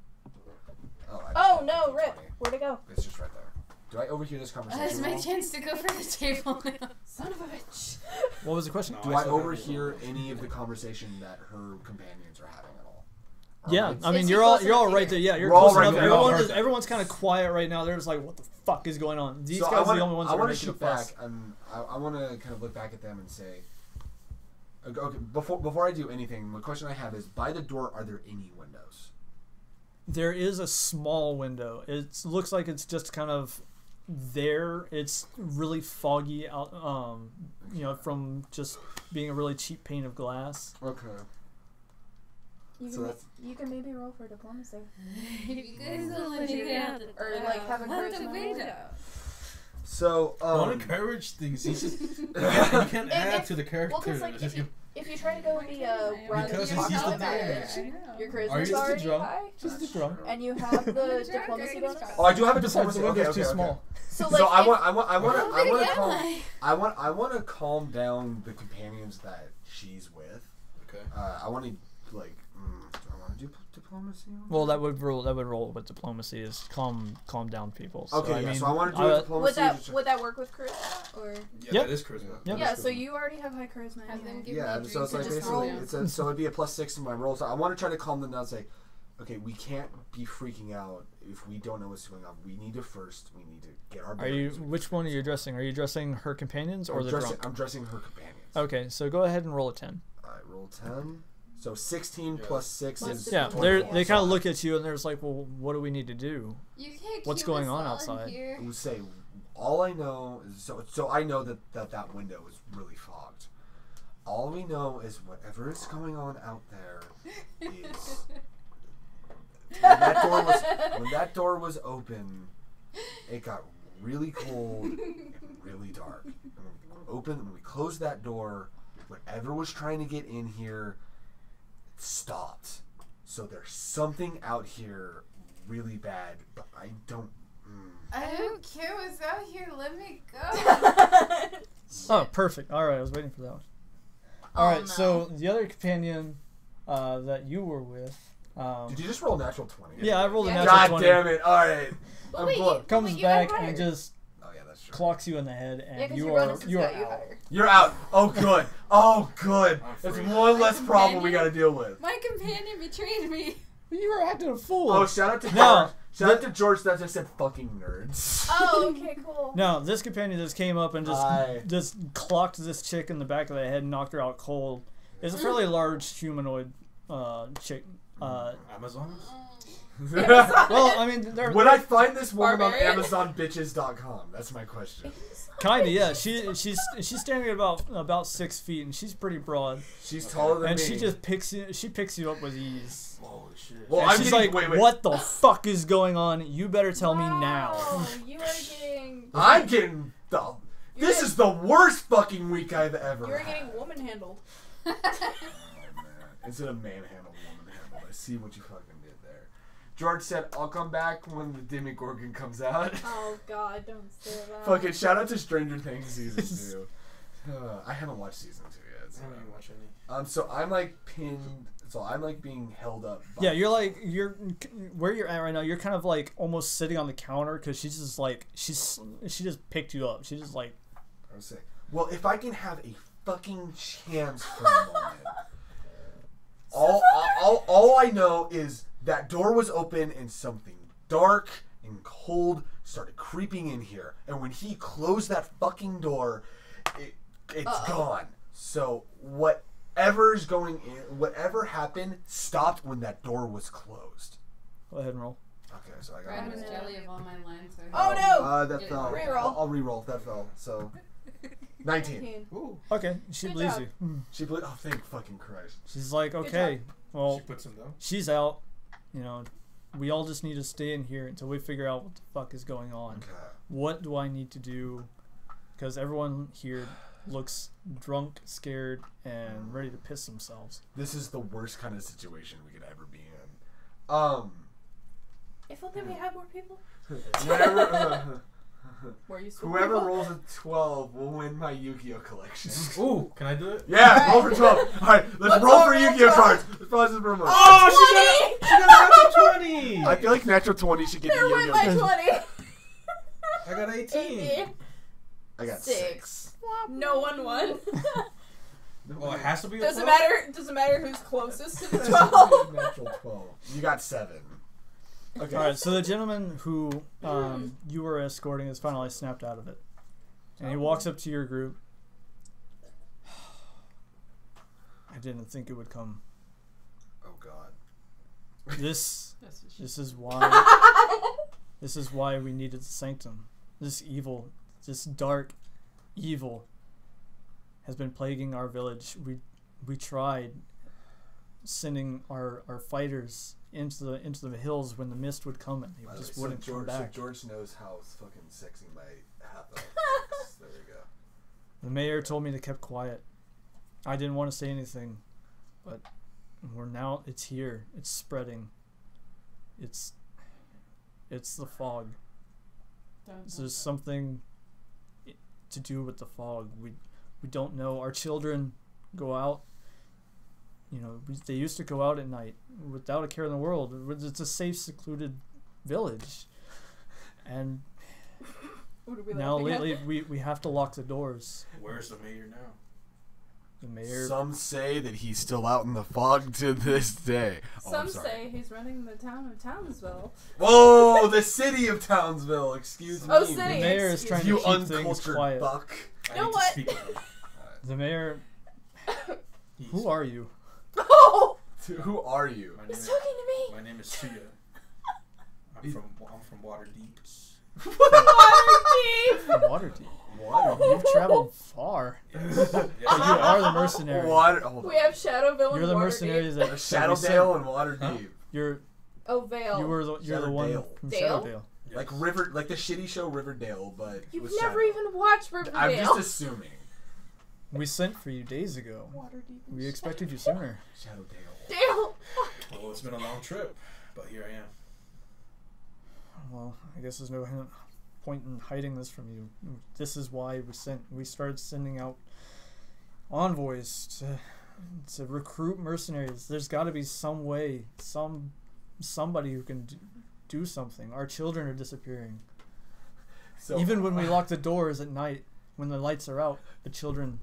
Oh, Oh no, it. Rip. Where'd it go? It's just right there. Do I overhear this That's conversation? at my chance to go for the table now. Son of a bitch. What was the question? No, Do I I overhear any of the conversation that her companions are having at all? Or Yeah, am I mean Is you're he all you're all enough right to there. Yeah, you're We're close enough. there. Everyone All is, everyone's kind of quiet right now. They're just like, what the fuck is going on? These so guys are wanna, the only ones I that are wanna making a shoot fuss. back, and I, I want to kind of look back at them and say, Okay, okay, before before I do anything, the question I have is: by the door, are there any windows? There is a small window. It looks like it's just kind of there. It's really foggy out, um, you know, from just being a really cheap pane of glass. Okay. You So can, ma- that's- you can maybe roll for diplomacy. [laughs] you guys will let you get out the Or, like, have a out the charisma. window. So Don't um, encourage things. You just [laughs] you can If- add if- to the character. Well, because like if you, if you try to go and be a rather Because talkative he's the player, dad. your Are you charisma's just a already drunk? high, Just a drum. and you have the [laughs] diplomacy I bonus. oh, I do have a Besides, diplomacy. the Okay, windows okay, too okay. small. So like, So I want, I want, I want to, I want to calm, I? I want, I want to calm down the companions that she's with. Okay. Uh, I want to like, mm, do I want to do p- diplomacy? on Well, that would roll. That would roll with diplomacy is calm, calm down people. So, Okay, I yeah. mean, so I want to do I- a diplomacy. would that would that work with charisma or? Yeah, Yep. that is charisma. Yep. Yeah, so you already have high charisma. Have them give yeah, me a so it's like basically, it's a, so it'd be a plus six in my roll. So I want to try to calm them down. and Say, okay, we can't be freaking out if we don't know what's going on. We need to first, we need to get our. Are you? Which one are you addressing? Are you addressing her companions or I'm the dressing, drunk? I'm dressing her companions. Okay, so go ahead and roll a ten. All right, roll ten. So sixteen Yeah. plus six Plus is six Yeah, they they kind of look at you and there's like, well, what do we need to do? You can't What's going on outside? Here. I would say all I know is so so I know that that, that window is really fogged. All we know is whatever is going on out there is [laughs] when that door was when that door was open, it got really cold and really dark. And when we opened when we closed that door, whatever was trying to get in here it stopped. So there's something out here really bad, but I don't. Mm. I don't care what's out here. Let me go. [laughs] Oh, perfect. All right, I was waiting for that one. All right, Oh, no. so the other companion uh, that you were with, um, Did you just roll a natural twenty? yeah, I rolled a Yeah. natural God 20. damn it! All right. But I'm wait, you- Comes but you got back and just Yeah, that's true. clocks you in the head, and because you your are you are out. You're out. Oh good. Oh good. I'm That's free. one less problem we gotta deal with. My companion betrayed me. You were acting a fool. Oh, shout out to No. George. Shout out to George that just said fucking nerds. [laughs] Oh, okay, cool. No, this companion just came up and just Hi. just clocked this chick in the back of the head and knocked her out cold. It's a fairly large humanoid uh, chick. Uh, Amazons. Well, I mean, they're Would I find this woman on Barbarian. AmazonBitches.com? That's my question. [laughs] kind of yeah. She she's she's standing at about about six feet and she's pretty broad, She's taller than and me. she just picks you she picks you up with ease. Holy shit. Well, and I'm she's getting, like, wait, wait. "What the fuck is going on? You better tell me now." You are getting. I'm getting the. This is the worst fucking week I've ever. You're had. getting woman handled. Oh man! Instead of manhandle, woman handle. I see what you fucking did there. George said, "I'll come back when the Demogorgon comes out." [laughs] Oh God, don't say that. Fucking shout out to Stranger Things season [laughs] two. Uh, I haven't watched season two yet. So. I don't even watch any. Um, so I'm like pinned. So I'm like being held up. By Yeah, you're like you're where you're at right now. You're kind of like almost sitting on the counter because she's just like she's she just picked you up. She just like I would say, well, if I can have a fucking chance for a moment. [laughs] all, all, all I know is that door was open and something dark and cold started creeping in here. And when he closed that fucking door, it, it's gone. So whatever's going in, whatever happened, stopped when that door was closed. go ahead and roll. Okay, so I got. Brad Oh, was jelly of all my lines. So Oh no! Uh, that Get fell. reroll. I'll, I'll re-roll. That fell. So, [laughs] 19. Ooh. Okay, she Good believes job. you. She played. Oh, thank fucking Christ. She's like, okay, well, she puts him down. she's out. You know, we all just need to stay in here until we figure out what the fuck is going on. Okay. What do I need to do? Because everyone here looks drunk, scared, and ready to piss themselves. This is the worst kind of situation we could ever be in. Um, If only we had more people. whenever, Where you whoever rolls a 12 will win my Yu-Gi-Oh collection. [laughs] Ooh, can I do it? yeah, roll for 12. All right, let's, Let's roll all for Yu-Gi-Oh cards. Let's pause this for a moment. Oh, she got, she got a natural 20! I feel like natural 20 should get the There went Yu-Gi-Oh. my cards. twenty. I got [laughs] 18. I got Six. six. No one won. [laughs] Oh, it has to be a Doesn't 12? matter. Doesn't matter who's closest to the twelve. natural 12. You got seven. Okay. All right, so the gentleman who um, you were escorting has finally snapped out of it, and he walks up to your group. I didn't think it would come. Oh God. This [laughs] That's what she this is why [laughs] this is why we needed the sanctum. This evil, this dark evil has been plaguing our village. We we tried sending our, our fighters into the into the hills when the mist would come and they By just way, wouldn't so George, come back. So George knows how fucking sexy my hat is. [laughs] there we go. The mayor told me to keep quiet. I didn't want to say anything, but we're now. It's here. It's spreading. It's. It's the fog. Don't- This don't is say- something to do with the fog. We we don't know. Our children go out. You know, they used to go out at night without a care in the world. It's a safe, secluded village, and What are we now laughing at? lately we, we have to lock the doors. Where's the mayor now? The mayor. Some say that he's still out in the fog to this day. Oh, Some say he's running the town of Townsville. Whoa, the city of Townsville. Excuse Oh, me. city. the mayor is trying You to keep things quiet. buck. I know what? to speak with him. The mayor. [coughs] Who are you? Oh, [laughs] Who are you? My name, he's is, talking to me. my name is Suya. I'm from I'm from [laughs] Waterdeep. Waterdeep. Waterdeep. What? You've traveled far. Yes. [laughs] You are the mercenary. Water. Hold We on. have Shadowville You're and the Waterdeep. mercenary that that we sent. Shadowdale and Waterdeep. You're Oh, Vale. you were the you're the one Shadowdale. from Dale? Shadowdale. Yes. Like River, like the shitty show Riverdale, but You've never Shadow. even watched Riverdale. I'm just assuming. We sent for you days ago. Waterdeep. and We expected you sooner. Shadowdale. Dale. Well, it's been a long trip, but here I am. Well, I guess there's no point in hiding this from you. This is why we sent. We started sending out envoys to to recruit mercenaries. There's got to be some way, some somebody who can do, do something. Our children are disappearing. So Even when we uh, lock the doors at night, when the lights are out, the children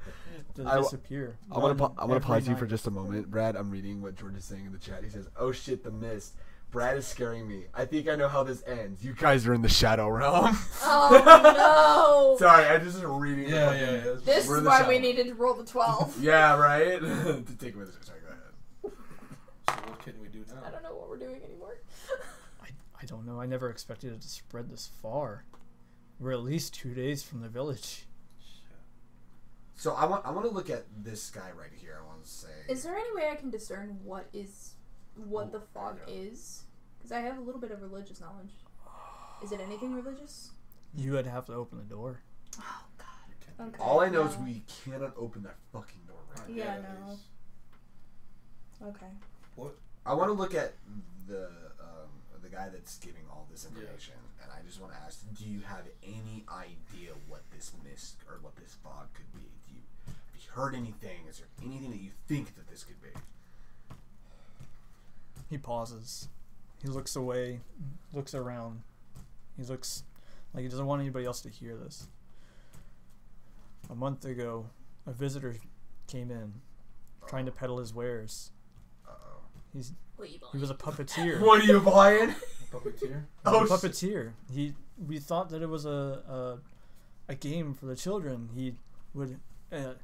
d- I w- disappear. I'm gonna I'm gonna pause you for just a moment, Brad. I'm reading what George is saying in the chat. He says, "Oh shit, the mist." Brad is scaring me. I think I know how this ends. You guys are in the shadow realm. Oh [laughs] no. Sorry, I just was reading. the Yeah, fucking- yeah, yeah. This We're is in the why we needed to roll the 12. [laughs] Yeah, right. to [laughs] take away the sorry. Go ahead. So what can we do now? I don't know what we're doing anymore. I, I don't know. I never expected it to spread this far. We're at least two days from the village. So I want I want to look at this guy right here. I want to say. Is there any way I can discern what is what Oh, the fog yeah. is? Because I have a little bit of religious knowledge. Is it anything religious? You would have to open the door. Oh God. Okay. All I know is we cannot open that fucking door right. now. Yeah, no. is. Okay. I want to look at the um, the guy that's giving all this information, and I just want to ask: Do you have any idea what this mist or what this fog could be? Do you have you heard anything? Is there anything that you think that this could be? He pauses. He looks away, looks around. He looks like he doesn't want anybody else to hear this. A month ago, a visitor came in trying to peddle his wares. Uh oh. He's What you he was a puppeteer. [laughs] What are you buying? A Puppeteer? He was [laughs] Oh, a puppeteer. He we thought that it was a a, a game for the children. He would uh,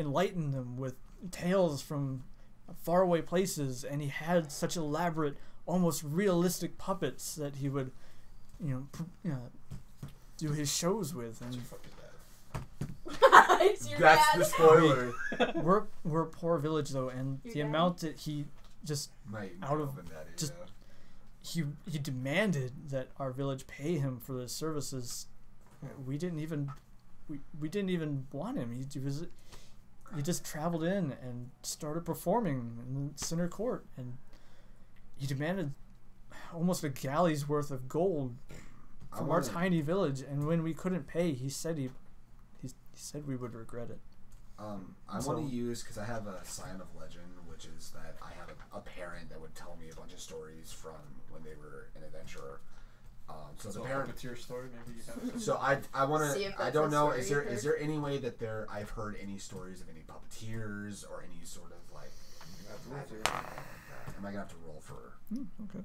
enlighten them with tales from faraway places, and he had such elaborate, almost realistic puppets that he would, you know, pr- you know do his shows with. That's And your fucking dad. [laughs] it's your That's dad. the spoiler. [laughs] we're we're a poor village though, and Your the dad? amount that he just Might Out of- open just- yeah. he he demanded that our village pay him for the services. We didn't even we, we didn't even want him. He, he was he just traveled in and started performing in center court, and he demanded almost a galley's worth of gold from our tiny village. And when we couldn't pay, he said he he, he said we would regret it. Um, I So- want to use because I have a sign of legend, which is that I have a, a parent that would tell me a bunch of stories from when they were an adventurer. Um, so So the parent. puppeteer story, maybe you have. [laughs] So I I want to I don't know is there you've is heard. there any way that there I've heard any stories of any puppeteers or any sort of like magic or anything like that. Am I gonna have to roll for? Hmm, okay.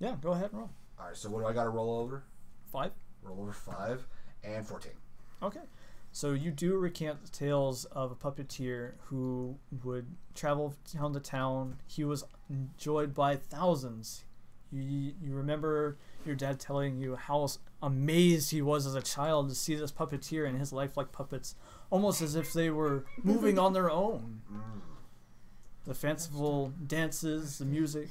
Yeah, go ahead and roll. All right. So what do I got to roll over? Five. Roll over five and fourteen. Okay. So you do recant the tales of a puppeteer who would travel town to town. He was enjoyed by thousands. You, you remember your dad telling you how amazed he was as a child to see this puppeteer and his lifelike puppets, almost as if they were [laughs] moving on their own. Mm. The fanciful dances, the music.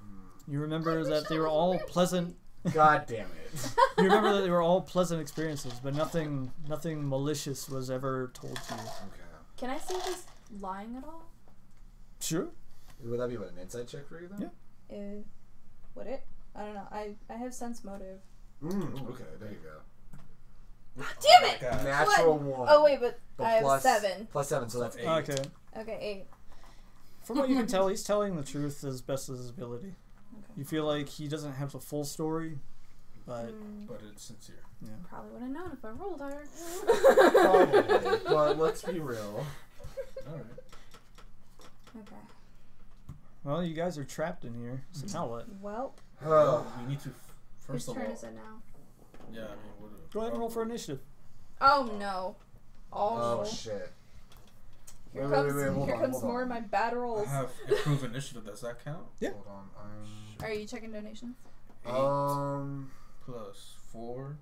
Mm. You remember that they were all pleasant God [laughs] damn it. you remember that they were all [laughs] pleasant experiences, but nothing nothing malicious was ever told to you. Okay. Can I see if he's lying at all? Sure. Would that be what an Insight check for you then? Yeah. Uh, would it? I don't know. I I have sense motive. Mm, okay, there you go. Damn it! God. Natural one. Oh wait, but, But I have plus- seven. Plus seven, so that's eight. Okay. Okay, eight. From what you can [laughs] tell, he's telling the truth as best as his ability. Okay. You feel like he doesn't have the full story, but Mm, But it's sincere. probably would have known if I rolled higher. Probably, [laughs] but let's be real. [laughs] All right. Okay. Well, you guys are trapped in here. So now what? Well, Oh, Well, we need to. f- whose First of turn all, is it now? yeah. I mean, what do- Go ahead and roll for initiative. Oh no. Oh, oh shit. Here Wait, wait, comes wait, wait, hold here on, comes more on. of my bad rolls. I rolls. have improved initiative. Does that count? [laughs] Yeah. Hold on. Are you checking donations? Eight um, plus four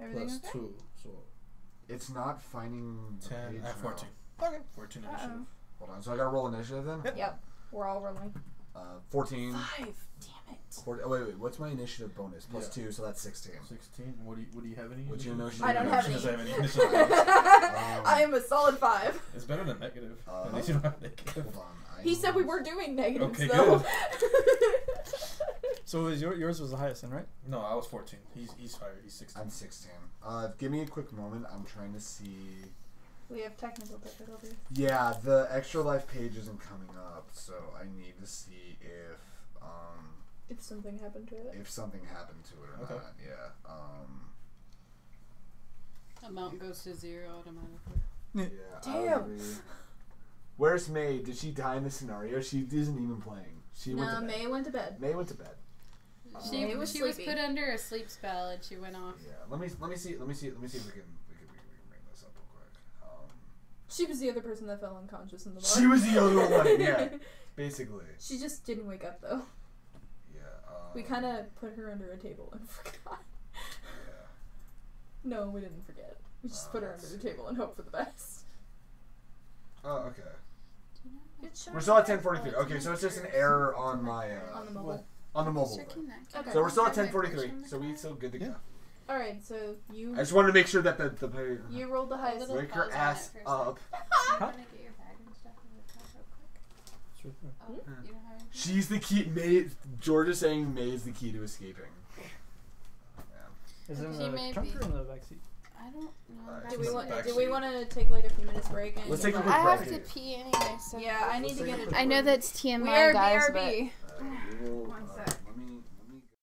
Everything plus okay? two, so it's not finding ten. I have now. fourteen. Okay. Fourteen Uh-oh. initiative. Hold on. So I gotta roll initiative then. Yep. Yep. We're all rolling. Uh, fourteen. Five. Damn it. 40, oh, wait, wait. What's my initiative bonus? Plus Yeah. two, so that's sixteen. Sixteen. What do you What do you have any? What's your notion I don't of have She any. doesn't have any [laughs] initiative. [laughs] I am a solid five. It's better than negative. Uh, At least you don't have negative. Hold on. I He said we were doing negatives Okay, though. [laughs] So it was your, yours was the highest then, right? No, I was fourteen. He's he's higher. He's sixteen. I'm sixteen. Uh, give me a quick moment. I'm trying to see. We have technical difficulties. Yeah, the extra life page isn't coming up, so I need to see if um If something happened to it. if something happened to it or Okay. not. Yeah. Um. Amount goes to zero automatically. Yeah. [laughs] Damn. Where's May? Did she die in the scenario? She isn't even playing. She went No, to bed. May went to bed. May went to bed. She, May was she was put under a sleep spell and she went off. Yeah. Let me let me see let me see let me see if we can we can, we can, we can bring this up real quick. Um, She was the other person that fell unconscious in the bar. she was the other one. Yeah. [laughs] Basically. she just didn't wake up though. Yeah. Um, We kind of put her under a table and [laughs] forgot. Yeah. No, we didn't forget. We just Oh, put her under that's- the table and hope for the best. Oh, okay. It's We're still at 10:43. Okay, so it's just an error on my uh, on the mobile. on the mobile. Check thing. Okay. So we're still at 10:43. So we still good to go. Yeah. All right, so you I just wanted to make sure that the the pay. you rolled the highest. little Wake your pause ass it for a up. [laughs] Huh? to get your bag and stuff in the car real quick? Sure. Oh, you don't have anything? She's the key. May George is saying May is the key to escaping. Man. Is it in She the may trunk or in the back seat? I don't know. Alright. Do we want? Do we want to take like a few minutes break? And Let's take a quick break. I have to pee anyway, so. Yeah, I need to get it. I know that's TMI, We are guys, BRB. Uh, One uh, sec.